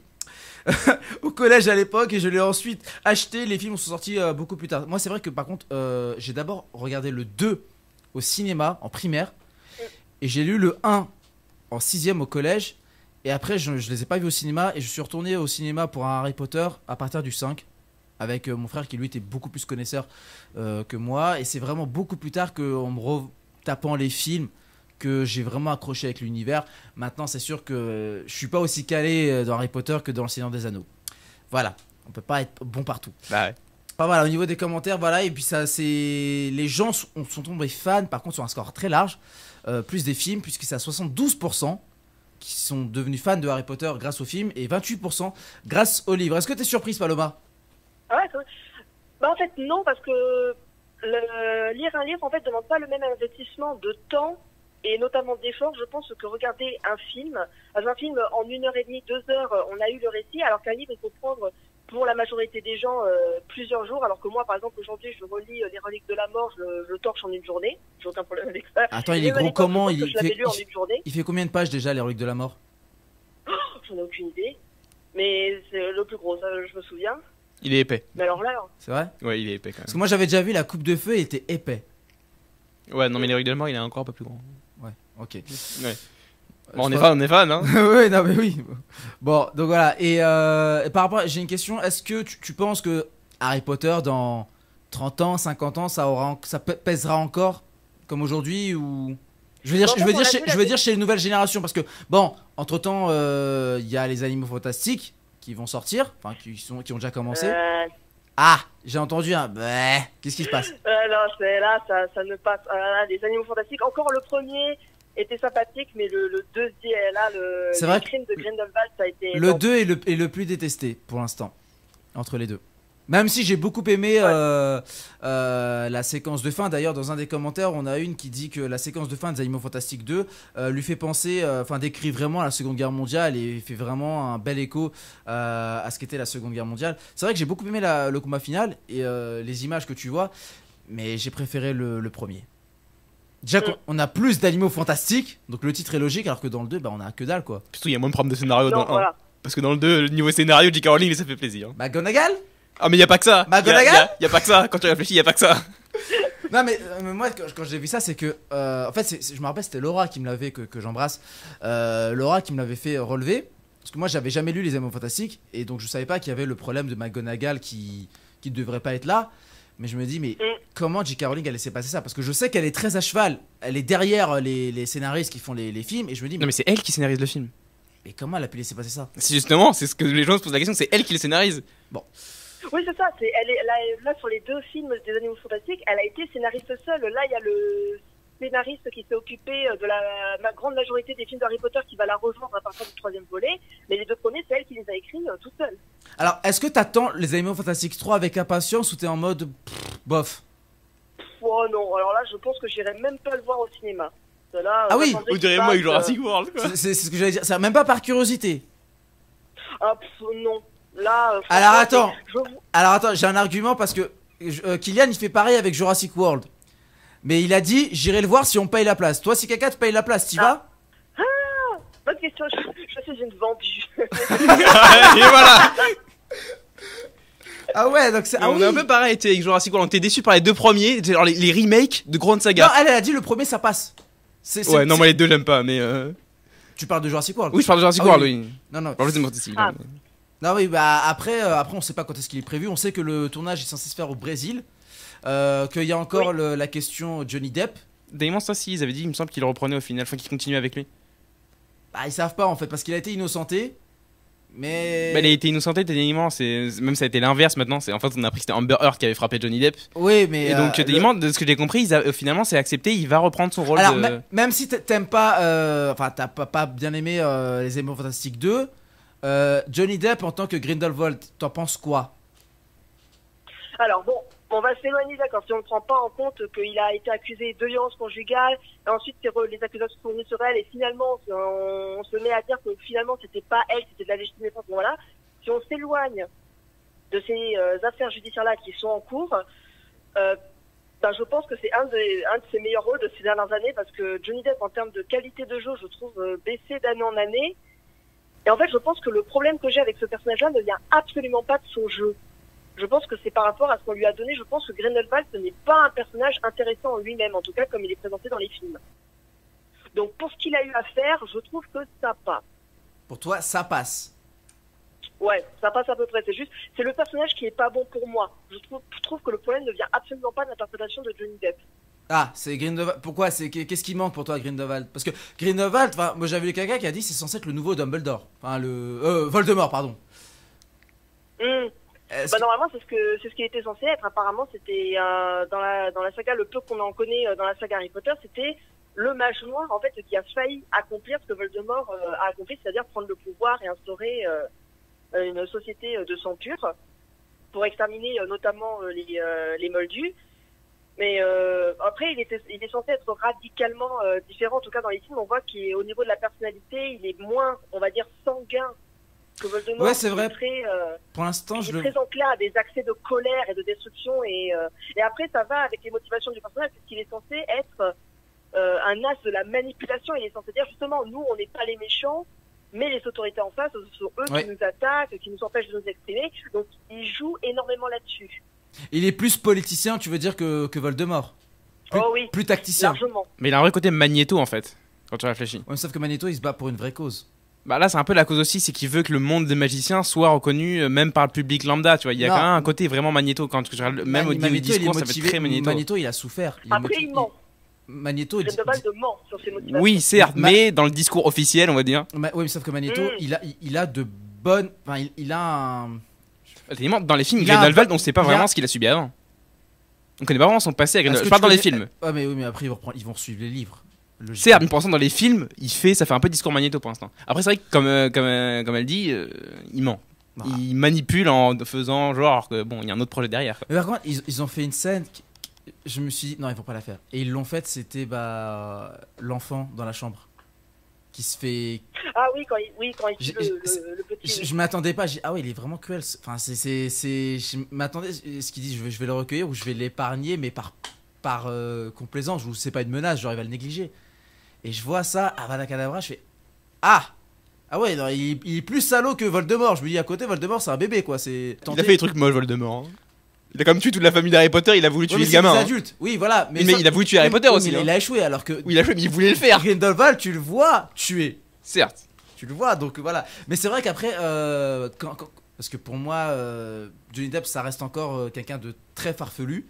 au collège à l'époque et je l'ai ensuite acheté. Les films sont sortis euh, beaucoup plus tard. Moi, c'est vrai que par contre, euh, j'ai d'abord regardé le 2 au cinéma en primaire et j'ai lu le 1 en 6ème au collège. Et après, je, je les ai pas vus au cinéma et je suis retourné au cinéma pour un Harry Potter à partir du 5 avec euh, mon frère qui lui était beaucoup plus connaisseur euh, que moi. Et c'est vraiment beaucoup plus tard qu'en me retapant les films que j'ai vraiment accroché avec l'univers. Maintenant, c'est sûr que je suis pas aussi calé euh, dans Harry Potter que dans Le Seigneur des Anneaux. Voilà, on peut pas être bon partout. Bah ouais. Enfin, voilà, au niveau des commentaires, voilà, et puis ça, c'est. Les gens sont, sont tombés fans, par contre, sur un score très large, euh, plus des films, puisque c'est à 72% qui sont devenus fans de Harry Potter grâce aux films et 28% grâce aux livres. Est-ce que t'es surprise, Paloma? Ah ouais. Bah en fait non parce que le, lire un livre, en fait, demande pas le même investissement de temps et notamment d'efforts, je pense, que regarder un film. Un film, en une heure et demie, deux heures, on a eu le récit, alors qu'un livre, il faut prendre, pour la majorité des gens, euh, plusieurs jours, alors que moi, par exemple, aujourd'hui, je relis euh, Les Reliques de la Mort, je, je le torche en une journée. J'ai aucun problème avec ça. Attends, il est même gros comment il fait, lu en il- une journée. il fait combien de pages déjà, les reliques de la mort? J'en ai aucune idée. Mais c'est le plus gros, ça, je me souviens. Il est épais. Mais alors là, C'est vrai? Ouais, il est épais quand Parce que moi j'avais déjà vu la coupe de feu, il était épais. même. Ouais, non, mais les Reliques de la Mort, il est encore un peu plus grand. Ok. Ouais. Bon, on est fan, on est fan, hein. oui, non, mais oui. Bon, donc voilà. Et, euh, et par rapport, j'ai une question. Est-ce que tu, tu penses que Harry Potter dans 30 ans, 50 ans, ça aura, ça pè- pèsera encore comme aujourd'hui ou? Je veux dire, je veux dire, chez, je veux dire chez les nouvelles générations parce que bon, entre temps, il y a les animaux fantastiques qui vont sortir, enfin qui sont, qui ont déjà commencé. euh, Ah, j'ai entendu un. Bah, Qu'est-ce qui se passe? Euh, non, c'est là, ça, ça ne passe. Là, les animaux fantastiques. Encore le premier était sympathique, mais le, le deuxième, là, le, C'est le vrai crime de Grindelwald, ça a été. Le non. 2 est le, est le plus détesté pour l'instant, entre les deux. Même si j'ai beaucoup aimé euh, euh, la séquence de fin, d'ailleurs dans un des commentaires on a une qui dit que la séquence de fin des Animaux Fantastiques 2 euh, lui fait penser, enfin décrit vraiment la Seconde Guerre mondiale et fait vraiment un bel écho à ce qu'était la Seconde Guerre mondiale. C'est vrai que j'ai beaucoup aimé la- le combat final et les images que tu vois, mais j'ai préféré le, le premier. Déjà qu'on on a plus d'animaux fantastiques, donc le titre est logique, alors que dans le 2, bah, on a que dalle quoi. Surtout, il y a moins de problèmes de scénario dans le 1. voilà. Parce que dans le 2, le niveau scénario, J.K. Rowling, ça fait plaisir. McGonagall? Ah, mais il y a pas que ça. McGonagall Y a- y a- y a pas que ça. Quand tu réfléchis, y a pas que ça. Non mais, euh, mais moi quand, quand j'ai vu ça c'est que euh, en fait c'est- c'est- je me rappelle c'était Laura qui me l'avait que, que j'embrasse euh, Laura qui me l'avait fait relever parce que moi j'avais jamais lu les Animaux Fantastiques et donc je savais pas qu'il y avait le problème de McGonagall qui qui ne devrait pas être là mais je me dis mais Mm. comment J.K. Rowling elle laissé passer ça? Parce que je sais qu'elle est très à cheval elle est derrière les, les scénaristes qui font les, les films et je me dis mais, Non, mais c'est elle qui scénarise le film. mais comment elle a pu laisser passer ça? C'est justement, c'est ce que les gens se posent la question, c'est elle qui le scénarise. Oui, c'est ça. C'est, elle est, là, là, sur les deux films des animaux fantastiques, elle a été scénariste seule. Là, il y a le scénariste qui s'est occupé de la, grande majorité des films d'Harry Potter qui va la rejoindre à partir du troisième volet. Mais les deux premiers, c'est elle qui les a écrits euh, toute seule. alors est-ce que t'attends les Animaux Fantastiques 3 avec impatience ou t'es en mode pff, bof Oh non, alors là, je pense que j'irai même pas le voir au cinéma. Là, Ah oui, Vous direz moi Jurassic World, quoi. c'est ce que j'allais dire même pas par curiosité euh, ah, pff, non. Là, euh, Alors, attends. je- Alors attends, j'ai un argument parce que euh, Kylian il fait pareil avec Jurassic World. Mais il a dit j'irai le voir si on paye la place. Toi si quelqu'un te paye la place, t'y vas? Bonne question, je, je suis une vendue. Et voilà. Ah ouais, donc c'est ah on oui. est un peu pareil, tu sais, avec Jurassic World. On était déçu par les deux premiers, genre les, les remakes de grandes Non, sagas. elle, elle a dit le premier ça passe. C'est- c'est- ouais, non, moi les deux j'aime pas, mais. Euh... Tu parles de Jurassic World Oui, je parle de Jurassic Ah World, oui. oui. Non non. Fantasy. Ah. Non oui, bah après euh, après on sait pas quand est-ce qu'il est prévu. On sait que le tournage est censé se faire au Brésil. Euh, qu'il y a encore le- la question Johnny Depp. Damon, ça si, ils avaient dit, il me semble qu'il le reprenait au final, enfin qu'il continuait avec lui. Bah ils savent pas en fait parce qu'il a été innocenté. Mais Bah, il a été innocenté, techniquement, c'est même ça a été l'inverse maintenant. C'est en fait on a appris que c'était Amber Heard qui avait frappé Johnny Depp. oui, mais Et donc euh, techniquement, de ce que j'ai compris, ils a- finalement c'est accepté, il va reprendre son rôle Alors, de. même si t'a- t'aimes pas, euh, enfin, t'as pas, pas bien aimé euh, les Animaux Fantastiques 2, euh, Johnny Depp en tant que Grindelwald, t'en penses quoi? Alors bon, on va s'éloigner d'accord. Si on ne prend pas en compte qu'il a été accusé de violence conjugale, et ensuite les accusations sont sur elle, et finalement on, se met à dire que finalement c'était pas elle, c'était de la légitime défense. Voilà. Si on s'éloigne de ces euh, affaires judiciaires-là qui sont en cours, euh, ben, je pense que c'est un de ses meilleurs rôles de ces dernières années parce que Johnny Depp, en termes de qualité de jeu, je trouve euh, baissé d'année en année. Et en fait, je pense que le problème que j'ai avec ce personnage-là ne vient absolument pas de son jeu. Je pense que c'est par rapport à ce qu'on lui a donné. Je pense que Grindelwald, ce n'est pas un personnage intéressant en lui-même, en tout cas comme il est présenté dans les films. Donc pour ce qu'il a eu à faire, je trouve que ça passe. Pour toi, ça passe. Ouais, ça passe à peu près. C'est juste, c'est le personnage qui est pas bon pour moi. Je trouve, je trouve que le problème ne vient absolument pas de l'interprétation de Johnny Depp. Ah, c'est Grindelwald. Pourquoi? C'est Qu'est-ce qui manque pour toi, Grindelwald? Parce que Grindelwald, enfin, moi j'avais lu quelqu'un qui a dit c'est censé être le nouveau Dumbledore. Enfin, le. Euh, Voldemort, pardon. Hmm. Est-ce Bah, normalement, c'est ce que c'est ce qui était censé être. Apparemment, c'était euh, dans la dans la saga le peu qu'on en connaît euh, dans la saga Harry Potter, c'était le mage noir en fait qui a failli accomplir ce que Voldemort euh, a accompli, c'est-à-dire prendre le pouvoir et instaurer euh, une société euh, de sang pur pour exterminer euh, notamment euh, les euh, les Moldus. Mais euh, après, il, était, il est censé être radicalement euh, différent. En tout cas, dans les films, on voit qu'au niveau de la personnalité, il est moins, on va dire, sanguin que Voldemort. Ouais, c'est vrai. Très, euh, Pour l'instant, il je est le. très enclin à des accès de colère et de destruction. Et, euh, et après, ça va avec les motivations du personnage, puisqu'il est censé être euh, un as de la manipulation. Il est censé dire, justement, nous, on n'est pas les méchants, mais les autorités en face, ce sont eux Ouais. qui nous attaquent, qui nous empêchent de nous exprimer. Donc, il joue énormément là-dessus. Il est plus politicien, tu veux dire, que, que Voldemort. Plus, Oh oui, plus tacticien. largement. Mais il a un vrai côté Magneto en fait, quand tu réfléchis. Ouais, sauf que Magneto, il se bat pour une vraie cause. Bah là, c'est un peu la cause aussi, c'est qu'il veut que le monde des magiciens soit reconnu euh, même par le public lambda, tu vois. Il y a Non. quand même un côté vraiment Magneto quand tu regardes, même au du il est discours, ça fait très Magneto. il a souffert. Il Après, il ment. Magneto, il dit- Grindelwald ment sur ses motivations. Oui, certes, Ma- mais dans le discours officiel, on va dire. Ma- oui, mais sauf que Magneto, Mm. il, a, il, il a de bonnes. Enfin, il, il a un. Dans les films, Grindelwald, on sait pas a- vraiment ce qu'il a subi avant. On connaît pas vraiment son passé à Grindelwald. Je parle dans les films. Ah, mais oui, mais après, ils vont, reprendre- ils vont suivre les livres. Mais pour l'instant, dans les films, il fait, ça fait un peu discours Magneto pour l'instant. Après, c'est vrai que comme, euh, comme, euh, comme elle dit, euh, il ment. Bah. Il manipule en faisant genre que bon, il y a un autre projet derrière. quoi. Mais par contre, ils, ils ont fait une scène. qui- Je me suis dit, non, ils vont pas la faire. Et ils l'ont faite, c'était bah, l'enfant dans la chambre. Qui se fait. Ah oui, quand il, oui, quand il J'ai- tue le, j'ai- le- le petit. Je, je m'attendais pas, j'ai dit, ah ouais, il est vraiment cruel. ce- Enfin, c'est. c'est- c'est- Je m'attendais, ce qu'il dit, je vais, je vais le recueillir ou je vais l'épargner, mais par, par euh, complaisance, ou c'est pas une menace, genre il va le négliger. Et je vois ça, Avada Kedavra, je fais, ah Ah ouais, non, il, il est plus salaud que Voldemort. Je me dis, à côté, Voldemort, c'est un bébé, quoi. C'est. Il a fait des trucs moches, Voldemort. hein. Il a quand même tué toute la famille d'Harry Potter, il a voulu Ouais, tuer mais le gamin. des hein. adultes. Oui, voilà. Mais, il a voulu tuer Harry Potter aussi. mais hein. Il a échoué, alors que. Oui, il a joué, mais il voulait le faire. Grindelwald, tu le vois tuer. Certes. Tu le vois, donc voilà. Mais c'est vrai qu'après, euh, quand- quand- parce que pour moi, euh, Johnny Depp, ça reste encore euh, quelqu'un de très farfelu.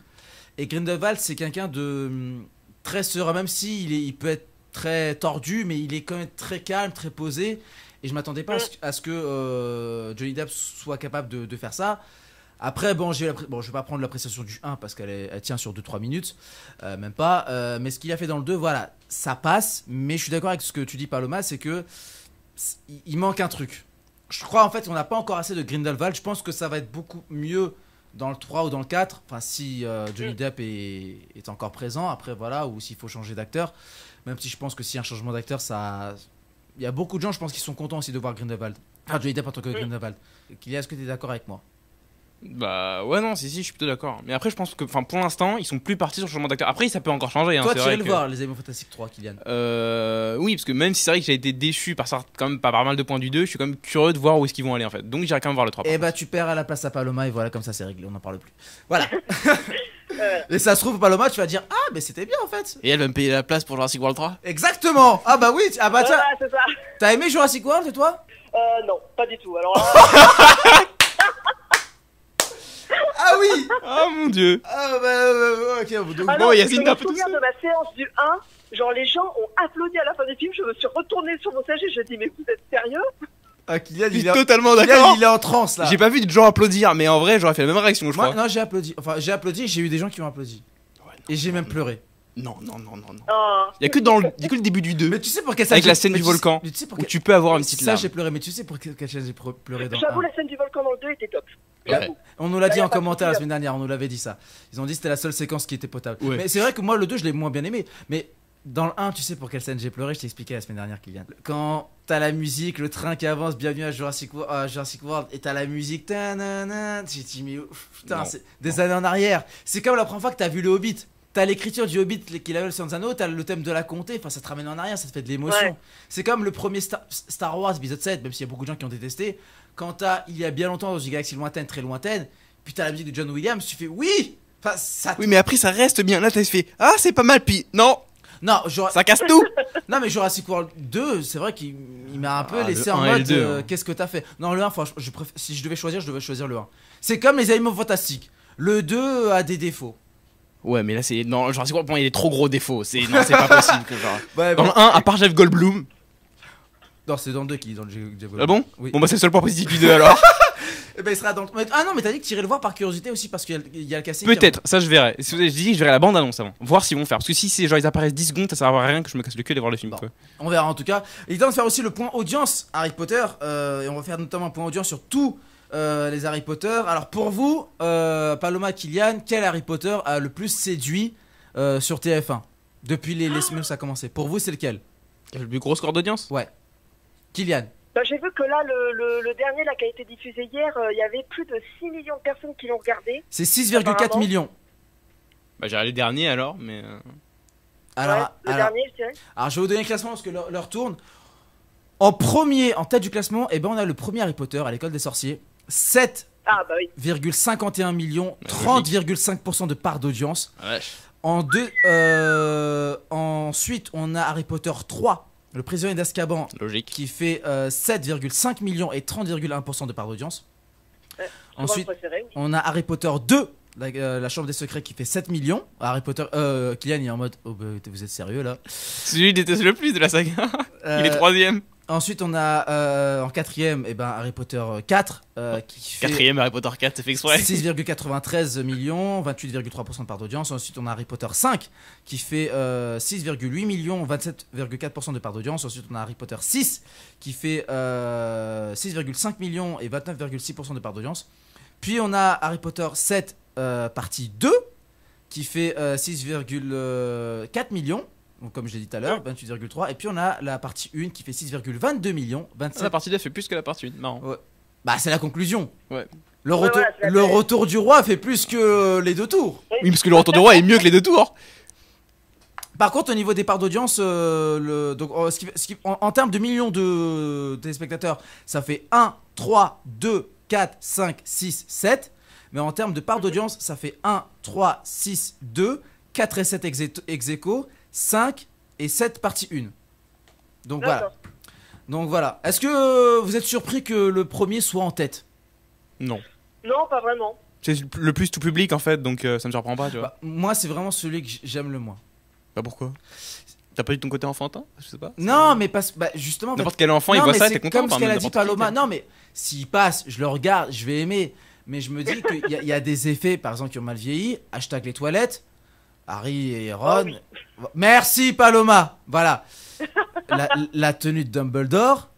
Et Grindelwald, c'est quelqu'un de hum, très serein, même si il, est- il peut être très tordu, mais il est quand même très calme, très posé. Et je m'attendais pas à ce, ce que euh, Johnny Depp soit capable de, de faire ça. Après, bon, j'ai bon, je vais pas prendre l'appréciation du 1 parce qu'elle elle tient sur 2-3 minutes, euh, même pas. Euh, mais ce qu'il a fait dans le 2, voilà, ça passe. Mais je suis d'accord avec ce que tu dis, Paloma, c'est que il- manque un truc. Je crois en fait qu'on n'a pas encore assez de Grindelwald. Je pense que ça va être beaucoup mieux dans le 3 ou dans le 4. Enfin, si euh, Johnny Depp est, est encore présent, après voilà, ou s'il faut changer d'acteur. Même si je pense que a un changement d'acteur, ça. Il y a beaucoup de gens, je pense, qui sont contents aussi de voir Grindelwald. Ah, Johnny Depp en tant que Grindelwald. Kylian, est-ce que tu es d'accord avec moi? Bah ouais, non, si, si, je suis plutôt d'accord. Mais après, je pense que enfin, pour l'instant, ils sont plus partis sur le changement d'acteur. Après, ça peut encore changer. Hein, Toi, tu irais le que- voir, les Animaux Fantastiques 3, Kylian. Euh, oui, parce que même si c'est vrai que j'ai été déçu par, ça, quand même, par pas mal de points du 2, je suis quand même curieux de voir où est-ce qu'ils vont aller en fait. Donc j'irai quand même voir le 3. par Et contre. bah, tu perds à la place à Paloma, et voilà, comme ça, c'est réglé, on n'en parle plus. Voilà. Euh, et ça se trouve, Paloma, tu vas dire Ah, mais c'était bien en fait. Et elle va me payer la place pour Jurassic World 3 Exactement Ah, bah oui, ah bah tiens, voilà, c'est ça. t'as aimé Jurassic World, et toi? Euh, non, pas du tout. Alors là, Ah oui Oh mon dieu Ah bah, euh, ok, donc, ah bon, Yacine, je t'as un me peu tout souviens de ma séance du 1. Genre, les gens ont applaudi à la fin du film. Je me suis retournée sur mon siège et je dis, mais vous êtes sérieux? Ah, Kylian, il est, totalement Kylian, d'accord il est en transe là. J'ai pas vu de gens applaudir, mais en vrai, j'aurais fait la même réaction, je Moi, crois. non, j'ai applaudi. Enfin, j'ai applaudi et j'ai eu des gens qui ont applaudi. Et j'ai même pleuré. Non, non, non, non, non. Ah. Il y a que dans le, y a que le début du 2 Mais tu sais pour quelle Avec j'ai- la scène mais du tu sais- volcan, mais tu sais pour où quelle- tu peux avoir une petite Ça, larme. j'ai pleuré, mais tu sais pour quelle quelle chaîne j'ai pleuré dans J'avoue, un la scène du volcan dans le 2 était top. Ouais. J'avoue. On nous l'a Là, dit y a en pas de commentaire la semaine dernière, on nous l'avait dit ça. Ils ont dit que c'était la seule séquence qui était potable. Ouais. Mais c'est vrai que moi, le 2, je l'ai moins bien aimé. Mais dans le 1, tu sais pour quelle scène j'ai pleuré Je t'ai expliqué la semaine dernière, Kylian. Quand t'as la musique, le train qui avance, bienvenue à Jurassic, World, et t'as la musique, ta-na-na, j'ai dit, mais putain, c'est des années en arrière. C'est comme la première fois que t'as vu le Hobbit. T'as l'écriture du Hobbit qu'il avait le Anneaux, t'as le thème de la comté, enfin ça te ramène en arrière, ça te fait de l'émotion. Ouais. C'est comme le premier Star, Star Wars épisode 7, même s'il y a beaucoup de gens qui ont détesté. Quand t'as, il y a bien longtemps, dans une galaxie lointaine, très lointaine, puis t'as la musique de John Williams, tu fais oui Enfin, ça. te- Oui, mais après, ça reste bien. Là, t'as fait Ah, c'est pas mal, puis non, Non, Jura- ça casse tout non, mais Jurassic World 2, c'est vrai qu'il il m'a un peu Ah, laissé en 1 et le mode 2, euh, hein. qu'est-ce que t'as fait? Non, le 1, franchement, je préfère- si je devais choisir, je devais choisir le 1. C'est comme les animaux fantastiques. Le 2 a des défauts. Ouais, mais là, c'est. Non, Jurassic World, il y a des trop gros défauts. C'est... Non, c'est pas possible. que genre. Ouais, Dans le 1, à part Jeff Goldblum. Non, c'est dans le 2 qui est dans le Jeff Goldblum. Ah bon? Oui. Bon, bah, c'est le seul point positif du 2 alors. Eh ben, il sera dans le- Ah non, mais t'as dit que tu irais le voir par curiosité aussi parce qu'il y a le- il y a le casting. Peut-être, ça je verrai. Je dis que je verrai la bande annonce avant. Voir s'ils vont faire. Parce que si c'est genre ils apparaissent 10 secondes, ça sert à rien que je me casse le cul d'aller voir le film. Bon. quoi. On verra en tout cas. Il est temps de faire aussi le point audience Harry Potter. euh, et on va faire notamment un point audience sur tous euh, les Harry Potter. Alors pour vous, euh, Paloma, Kylian, quel Harry Potter a le plus séduit sur TF1 depuis les, les semaines où ça a commencé Pour vous, c'est lequel? Le plus gros score d'audience? Ouais. Kylian. Bah, J'ai vu que là, le, le, le dernier là, qui a été diffusé hier, euh, il y avait plus de 6 millions de personnes qui l'ont regardé. C'est 6,4 Apparemment. millions. Bah, j'ai les derniers alors, mais. euh, Alors, Ouais, le alors, dernier, je dirais. alors, je vais vous donner le classement parce que l'heure l'heure tourne. En premier, en tête du classement, eh ben, on a le premier Harry Potter à l'école des sorciers. 7,51 Ah, bah oui. millions, Ouais, 30,5% de part d'audience. ah. En deux, euh, ensuite, on a Harry Potter 3, le prisonnier d'Azkaban, Logique. qui fait euh, 7,5 millions et 30,1% de part d'audience. Ouais, Ensuite, préféré, oui. on a Harry Potter 2, la, euh, la chambre des secrets, qui fait 7 millions. Harry Potter, euh, Kylian il est en mode, oh, bah, vous êtes sérieux là? Celui que je déteste le plus de la saga. Il est Euh, troisième. Ensuite, on a euh, en quatrième, eh ben, Harry Potter 4, euh, qui fait Quatrième Harry Potter 4, c'est fait exprès. 6,93 millions, 28,3% de part d'audience. Ensuite, on a Harry Potter 5 qui fait euh, 6,8 millions, 27,4% de part d'audience. Ensuite, on a Harry Potter 6 qui fait euh, 6,5 millions et 29,6% de part d'audience. Puis on a Harry Potter 7 euh, partie 2 qui fait euh, 6,4 millions. Donc, comme je l'ai dit tout à l'heure, 28,3. Et puis on a la partie 1 qui fait 6,22 millions, 27 La partie 2 fait plus que la partie 1. Marrant. Bah, c'est la conclusion. Ouais. Le, Ouais, retour, voilà, le du roi fait plus que les deux tours. Oui, parce que le retour de roi est mieux que les deux tours. Par contre, au niveau des parts d'audience, euh, le- donc, euh, ce qui- ce qui- en, en termes de millions de téléspectateurs, ça fait 1, 3, 2, 4, 5, 6, 7. Mais en termes de parts d'audience, ça fait 1, 3, 6, 2, 4 et 7 ex, ex aequo, 5 et 7 partie 1. Donc voilà. Donc voilà. Est-ce que euh, vous êtes surpris que le premier soit en tête? Non. Non, pas vraiment. C'est le plus tout public en fait, donc euh, ça me surprend pas, tu vois. Bah, Moi, c'est vraiment celui que j'aime le moins. Bah pourquoi? T'as pas eu ton côté enfantin? Je sais pas. Non, mais pas, bah, justement. N'importe quel enfant, il Non, voit mais ça, c'est t'es content. Comme ce qu'elle a dit Paloma. t'es- Non, mais s'il passe, je le regarde, je vais aimer. Mais je me dis qu'il y, il y a des effets, par exemple, qui ont mal vieilli. Hashtag les toilettes. Harry et Ron. Ah oui. Merci Paloma. Voilà. La, la tenue de Dumbledore.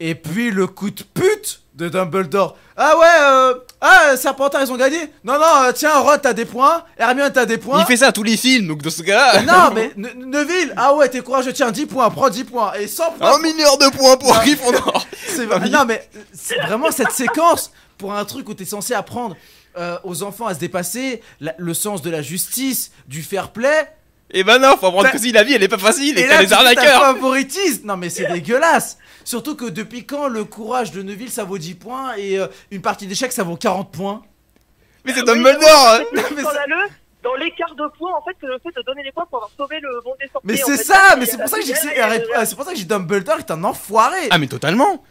Et puis le coup de pute de Dumbledore. Ah ouais, euh, ah, Serpentard, ils ont gagné. Non, non, euh, tiens, Ron, t'as des points. Hermione, t'as des points. Il fait ça à tous les films, donc dans ce cas-là. Non, mais Ne- Neville, ah ouais, t'es courageux, tiens, 10 points, prends 10 points. Et 100 points. Un mineur de points pour. Gryffondor. C'est. Non, mais c'est vraiment cette séquence pour un truc où t'es censé apprendre euh, aux enfants à se dépasser, la- le sens de la justice, du fair play. Et bah non, faut apprendre que si la vie elle est pas facile et, Et là, t'as arnaqueurs. favoritisme. Non, mais c'est dégueulasse. Surtout que depuis quand le courage de Neville ça vaut 10 points et euh, une partie d'échecs ça vaut 40 points? Mais c'est Oui, Dumbledore. c'est mais c'est- scandaleux dans l'écart de points, en fait, que le fait de donner les points pour avoir sauvé le monde des sorciers. Mais c'est fait. ça, mais c'est pour c'est ah, c'est pour ça que j'ai Dumbledore est un enfoiré. Ah mais totalement.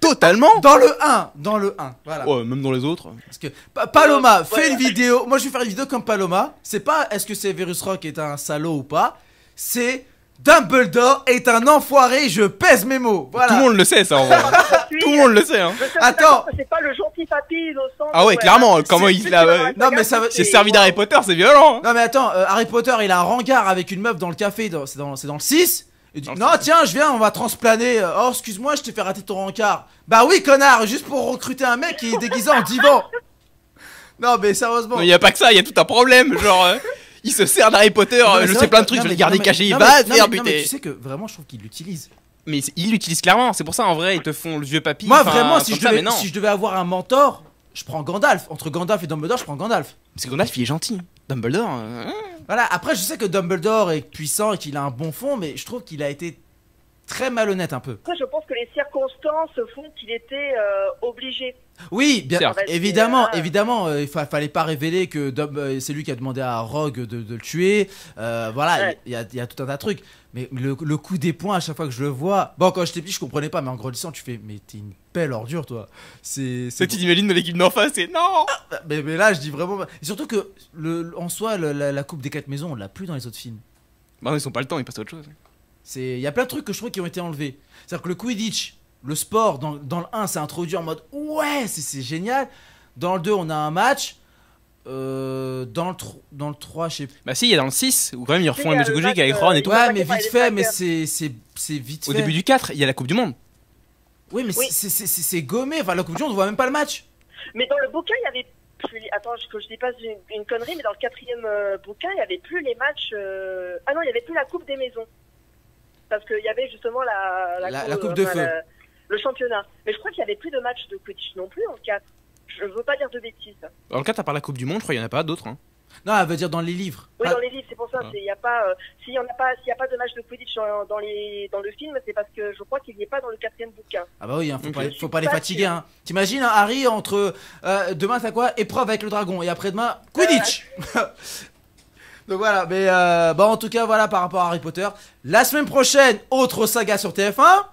Totalement. Dans le 1, dans le 1, voilà. Ouais, même dans les autres. Parce que Pa- Paloma fait ouais. une vidéo. Moi, je vais faire une vidéo comme Paloma. C'est pas est-ce que Severus Rock est un salaud ou pas. C'est Dumbledore est un enfoiré. Je pèse mes mots. Voilà. Tout le monde le sait ça en vrai. Tout le monde le sait hein. Attends. C'est pas le gentil papy au sens. Ah ouais, clairement, comment C'est- il c'est ouais. Non, mais ça C'est servi d'Harry Potter, c'est violent. hein. Non mais attends, euh, Harry Potter, il a un rencard avec une meuf dans le café. C'est c'est dans le 6. Il dit, non, tiens, je viens, on va transplaner. Oh, excuse-moi, je t'ai fait rater ton rencard. Bah oui, connard, juste pour recruter un mec qui est déguisé en divan. Non, mais sérieusement. Non, il y a pas que ça, il y a tout un problème. Genre, euh, il se sert d'Harry Potter, Non, euh, je sais plein de trucs, non, je vais mais- le garder non, mais- caché. non, Va faire buter. tu sais que vraiment, je trouve qu'il l'utilise. Mais il l'utilise clairement, c'est pour ça en vrai, ils te font le vieux papy. Moi, vraiment, si je, ça, devais, si je devais avoir un mentor, je prends Gandalf. Entre Gandalf et Dumbledore, je prends Gandalf. Parce que Gandalf, il est gentil. Dumbledore. euh, Voilà, après, je sais que Dumbledore est puissant et qu'il a un bon fond, mais je trouve qu'il a été très malhonnête un peu. Après, je pense que les circonstances font qu'il était euh, obligé. Oui, bien Certes. évidemment, évidemment, euh, il fa- fallait pas révéler que euh, c'est lui qui a demandé à Rogue de, de le tuer. Euh, voilà, il Ouais. y, y a tout un tas de trucs. Mais le, le coup des points à chaque fois que je le vois. Bon, quand j'étais petit, je comprenais pas, mais en grandissant, tu fais, mais t'es une belle ordure, toi. C'est, c'est Cette imagine de l'équipe d'en face, c'est non mais, mais là, je dis vraiment. Et surtout que le, en soi, le- la, la coupe des quatre maisons, on l'a plus dans les autres films. Bah, ils ont pas le temps, ils passent à autre chose. C'est, il y a plein de trucs que je trouve qui ont été enlevés. C'est-à-dire que le Quidditch, le sport, dans, dans le 1, c'est introduit en mode ouais, c'est, c'est génial. Dans le 2, on a un match. Euh, dans, le dans le 3, je sais Bah, si, il y a dans le 6 où quand même ils refont match le logique avec Ron et euh, tout. Ouais, mais vite fait, mais c'est, c'est, c'est vite Au fait. début du 4, il y a la Coupe du Monde. Oui, mais Oui. c'est- c'est c'est- c'est gommé. Enfin, la Coupe du Monde, on voit même pas le match. Mais dans le bouquin, il y avait. plus- Attends, que je dis pas une, une connerie, mais dans le quatrième euh, bouquin, il y avait plus les matchs. euh, Ah non, il y avait plus la Coupe des Maisons. Parce qu'il y avait justement la, La- la Coupe de Feu. la- le championnat. Mais je crois qu'il y avait plus de matchs de Quidditch non plus en 4. Je veux pas dire de bêtises. Dans le cas, t'as par la Coupe du Monde, je crois qu'il y en a pas d'autres. Hein. Non, elle veut dire dans les livres. Oui, Ah, dans les livres, c'est pour ça. Ah. c'est- Il y a pas, euh, s'il y en a pas, s'il y a pas de match de Quidditch dans, dans les, dans le film, c'est parce que je crois qu'il n'y est pas dans le quatrième bouquin. Ah bah oui, hein, faut, pas, faut pas les fatiguer. Hein. T'imagines, hein, Harry, entre euh, demain, t'as quoi? Épreuve avec le dragon. Et après-demain, Quidditch Donc voilà, mais euh, bah en tout cas, voilà par rapport à Harry Potter. La semaine prochaine, autre saga sur TF1.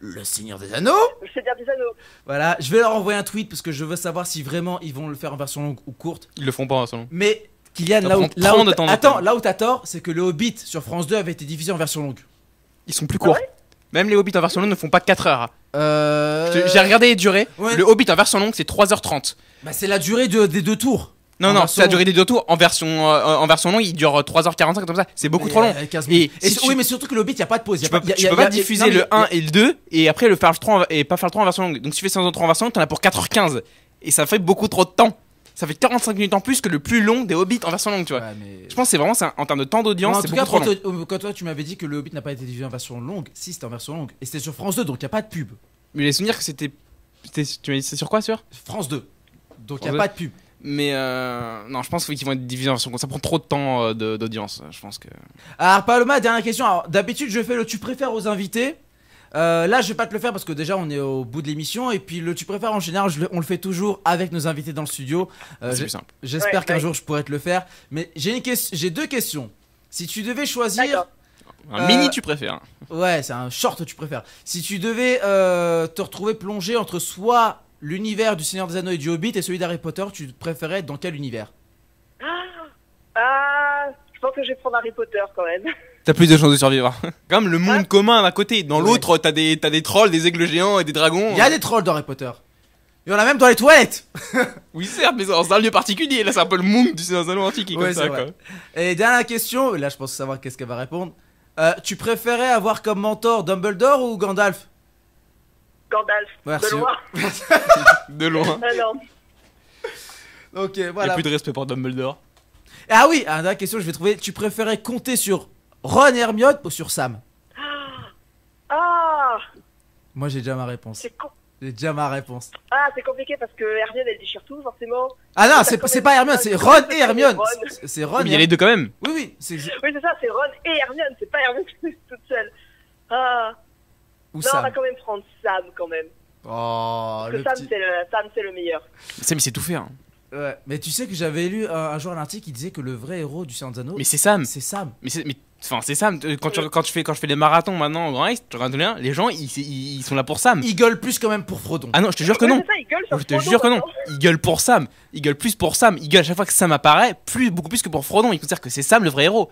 Le Seigneur des Anneaux. Le Seigneur des Anneaux. Voilà, je vais leur envoyer un tweet parce que je veux savoir si vraiment ils vont le faire en version longue ou courte. Ils le font pas, selon. Mais Kylian, là où, là 30 où- de temps en attends, là où t'as tort, c'est que le Hobbit sur France 2 avait été diffusé en version longue. Ils sont plus courts. Même les Hobbits en version longue ne font pas 4 heures. Euh... J'ai- J'ai regardé les durées. ouais. Le Hobbit en version longue, c'est 3h30. Bah c'est la durée de- des deux tours. Non, En non, la longue. durée des deux tours. En version, euh, en version longue, il dure 3h45 comme ça. C'est beaucoup Mais, trop long. euh, 15 Et. Et si tu- Oui, mais surtout que le Hobbit, il y a pas de pause. y a Tu peux, pas, y a- tu y a- peux y a- pas a- diffuser non, le y a- 1 et le 2 et après le faire le 3 en- et pas faire le 3 en version longue. Donc si tu fais saison 3 en version longue, t'en as pour 4h15 et ça fait beaucoup trop de temps. Ça fait 45 minutes en plus que le plus long des Hobbits en version longue, tu vois. Ouais, mais- Je pense que c'est vraiment ça, en termes de temps d'audience, en tout cas, trop long. quand, toi- quand toi tu m'avais dit que le Hobbit n'a pas été diffusé en version longue, si c'était en version longue, et c'était sur France 2, donc il n'y a pas de pub. Mais les souvenirs que c'était tu m'as dit c'est sur quoi sur? France 2, donc il n'y a 2. pas de pub. Mais euh, non, je pense qu'ils vont être divisés en version longue. Ça prend trop de temps euh, d'audience, je pense que Alors Paloma, dernière question. D'habitude, je fais le tu préfères aux invités. Euh, là, je vais pas te le faire parce que déjà on est au bout de l'émission et puis le tu préfères en général, je le- on le fait toujours avec nos invités dans le studio. Euh, c'est simple. J'espère Ouais, qu'un ouais. jour je pourrai te le faire. Mais j'ai une question, j'ai deux questions. Si tu devais choisir. Un Euh, mini tu préfères. ouais, c'est un short tu préfères. Si tu devais euh, te retrouver plongé entre soit l'univers du Seigneur des Anneaux et du Hobbit et celui d'Harry Potter, tu préférais être dans quel univers? Ah, je pense que je vais prendre Harry Potter quand même. T'as plus de chances de survivre. Comme le monde Ouais. commun d'un côté, dans Ouais. l'autre t'as des t'as des trolls, des aigles géants et des dragons. Il y a des trolls dans Harry Potter. Il y en a même dans les toilettes. Oui certes, mais dans un lieu particulier. Là c'est un peu le monde du Seigneur des Anneaux antique qui est Ouais, comme ça c'est quoi. vrai. Et dernière question, là je pense savoir qu'est-ce qu'elle va répondre. Euh, tu préférais avoir comme mentor Dumbledore ou Gandalf? Gandalf, Merci. de loin. De loin. Ah non. Ok, Il y a voilà. plus de respect pour Dumbledore. Ah oui, ah, dernière question, je vais trouver. Tu préférais compter sur Ron et Hermione ou sur Sam? Ah, Moi j'ai déjà ma réponse. c'est con- J'ai déjà ma réponse. ah, c'est compliqué parce que Hermione elle déchire tout forcément. Ah non, c'est même, pas Hermione, c'est Ron et Hermione. Ron. C'est- Ron. Il y et a les deux quand même. Oui, oui, Oui c'est ça, c'est Ron et Hermione, c'est pas Hermione toute seule. Ah, ou non, on va Sam. quand même prendre Sam quand même. Oh, Parce que le Sam petit. c'est le, Sam c'est le meilleur. C'est mais c'est tout fait. hein. Ouais. Mais tu sais que j'avais lu un, un jour un article qui disait que le vrai héros du Seigneur Mais c'est Sam. c'est Sam. Mais c'est mais enfin c'est Sam. Euh, Quand tu quand tu fais quand je fais les marathons maintenant au Grand Rex, tu regardes bien, les gens ils, ils, ils sont là pour Sam. Il gueule plus quand même pour Frodon. Ah non, je te jure que non. ça, il Je te Frodo jure que non. maintenant. Il gueule pour Sam. Il gueule plus pour Sam. Il gueule à chaque fois que Sam apparaît, plus beaucoup plus que pour Frodon. Il considère que c'est Sam le vrai héros.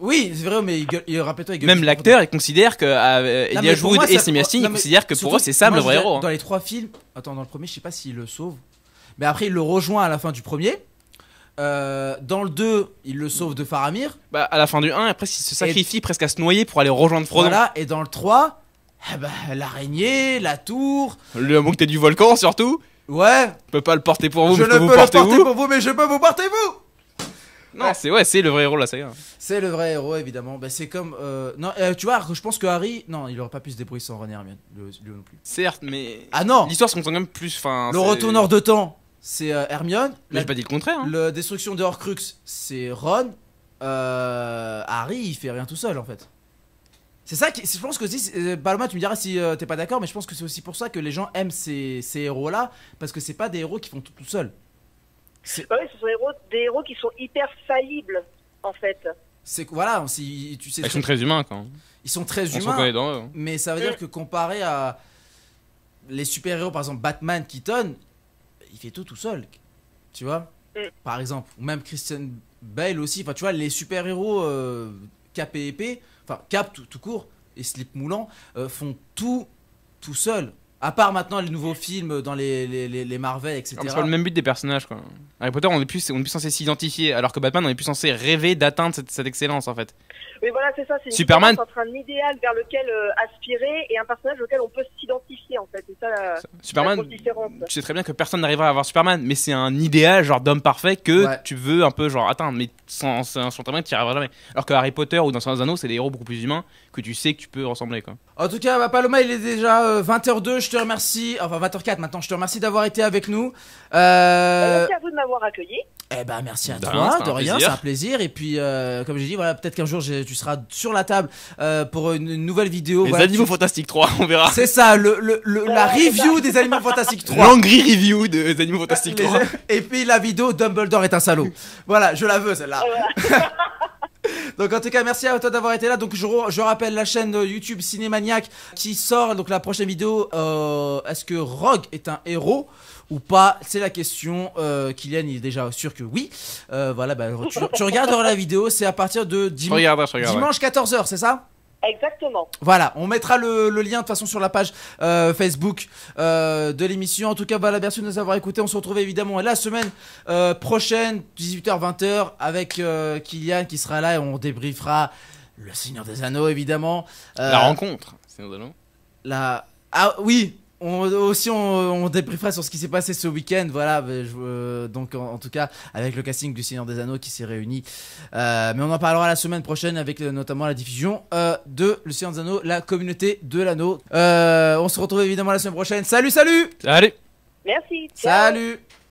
Oui, c'est vrai, mais il gueule, il- rappelle-toi, il gueule Même l'acteur, il considère que euh, Non, mais Elijah pour Wood moi, et ça- Sam Astin, non, ils mais considèrent que pour surtout, eux c'est Sam moi, le vrai héros. hein. Dans les trois films, attends, dans le premier, je sais pas s'il le sauve, mais après il le rejoint à la fin du premier. Euh, dans le 2, il le sauve de Faramir. Bah, à la fin du 1, après, il se sacrifie presque à se noyer pour aller rejoindre Frodon. Voilà, et dans le 3, eh ben, l'araignée, la tour. Le montée du volcan, surtout. Ouais, Je peux pas le porter pour vous, je mais ne je peux peux vous le porter porter vous. pour vous, mais je peux vous porter vous. Non, c'est ouais, c'est le vrai héros de la saga. C'est le vrai héros, évidemment. Bah, c'est comme. euh, Non, euh, tu vois, je pense que Harry. Non, il aurait pas pu se débrouiller sans Ron et Hermione. Lui, lui non plus. Certes, mais. Ah non L'histoire se compte quand même plus. Enfin, Le c'est- retourneur de temps, c'est euh, Hermione. Mais La j'ai pas dit le contraire. hein. Le destruction de Horcrux, c'est Ron. Euh, Harry, il fait rien tout seul en fait. C'est ça qui. Je pense que si. euh, Paloma, tu me diras si euh, t'es pas d'accord, mais je pense que c'est aussi pour ça que les gens aiment ces, ces héros-là. Parce que c'est pas des héros qui font tout tout seuls. Ouais, ce sont des héros, des héros qui sont hyper faillibles en fait. C'est voilà, si, tu sais. Ils sont très humains quand. ils sont très On humains. dans eux. hein. Mais ça veut dire que comparé à les super-héros, par exemple Batman, Keaton, il fait tout tout seul. Tu vois Mm. Par exemple. Ou même Christian Bale aussi. Enfin, tu vois, les super-héros euh, Cap et épée, enfin Cap tout, tout court, et Slip Moulant, euh, font tout tout seul. À part maintenant les nouveaux films dans les, les, Marvel, etc. C'est pas le même but des personnages quoi. Harry Potter, on est plus, on est plus censé s'identifier, alors que Batman, on est plus censé rêver d'atteindre cette excellence en fait. Voilà, c'est ça. C'est Superman. différence entre un idéal vers lequel euh, aspirer et un personnage auquel on peut s'identifier, en fait. C'est ça la, la Superman, différence. tu sais très bien que personne n'arrivera à avoir Superman, mais c'est un idéal genre d'homme parfait que Ouais. tu veux un peu genre atteindre, mais sans, sans, tu n'y arriveras jamais. Alors que Harry Potter ou dans Seigneur des Anneaux, c'est des héros beaucoup plus humains que tu sais que tu peux ressembler quoi. En tout cas, bah, Paloma, il est déjà euh, 20h02. Je te remercie. Enfin, 20h04 maintenant. Je te remercie d'avoir été avec nous. Euh, Merci à vous de m'avoir accueilli. Eh ben merci à De rien, toi, de rien, c'est un plaisir. Et puis euh, comme j'ai dit, voilà, peut-être qu'un jour tu seras sur la table euh, pour une, une nouvelle vidéo. Les voilà, Animaux tu- Fantastiques 3, on verra. C'est ça, le, le, le- la review des Animaux Fantastiques 3. L'angry review de des Animaux Fantastiques Les- 3. Et puis la vidéo Dumbledore est un salaud. voilà, je la veux celle-là. donc en tout cas, merci à toi d'avoir été là. Donc je, rappelle la chaîne euh, YouTube Cinémaniac qui sort donc la prochaine vidéo. euh, Est-ce que Rogue est un héros? Ou pas C'est la question. Euh, Kylian il est déjà sûr que oui. Euh, voilà, bah, tu, tu regarderas la vidéo. C'est à partir de dimanche, regarde, je regarde. dimanche 14h, c'est ça? Exactement. voilà, on mettra le, le lien de toute façon sur la page euh, Facebook euh, de l'émission. En tout cas, voilà, merci de nous avoir écoutés. On se retrouve évidemment la semaine euh, prochaine, 18h-20h, avec euh, Kylian qui sera là et on débriefera le Seigneur des Anneaux évidemment. Euh, La rencontre. C'est nos Anneaux. la- Ah oui on, aussi on, on débriefera sur ce qui s'est passé ce week-end voilà je- euh, donc en, en tout cas avec le casting du Seigneur des Anneaux qui s'est réuni Euh, mais on en parlera la semaine prochaine avec euh, notamment la diffusion euh, de le Seigneur des Anneaux la communauté de l'anneau Euh, on se retrouve évidemment la semaine prochaine salut salut Merci. Ciao. salut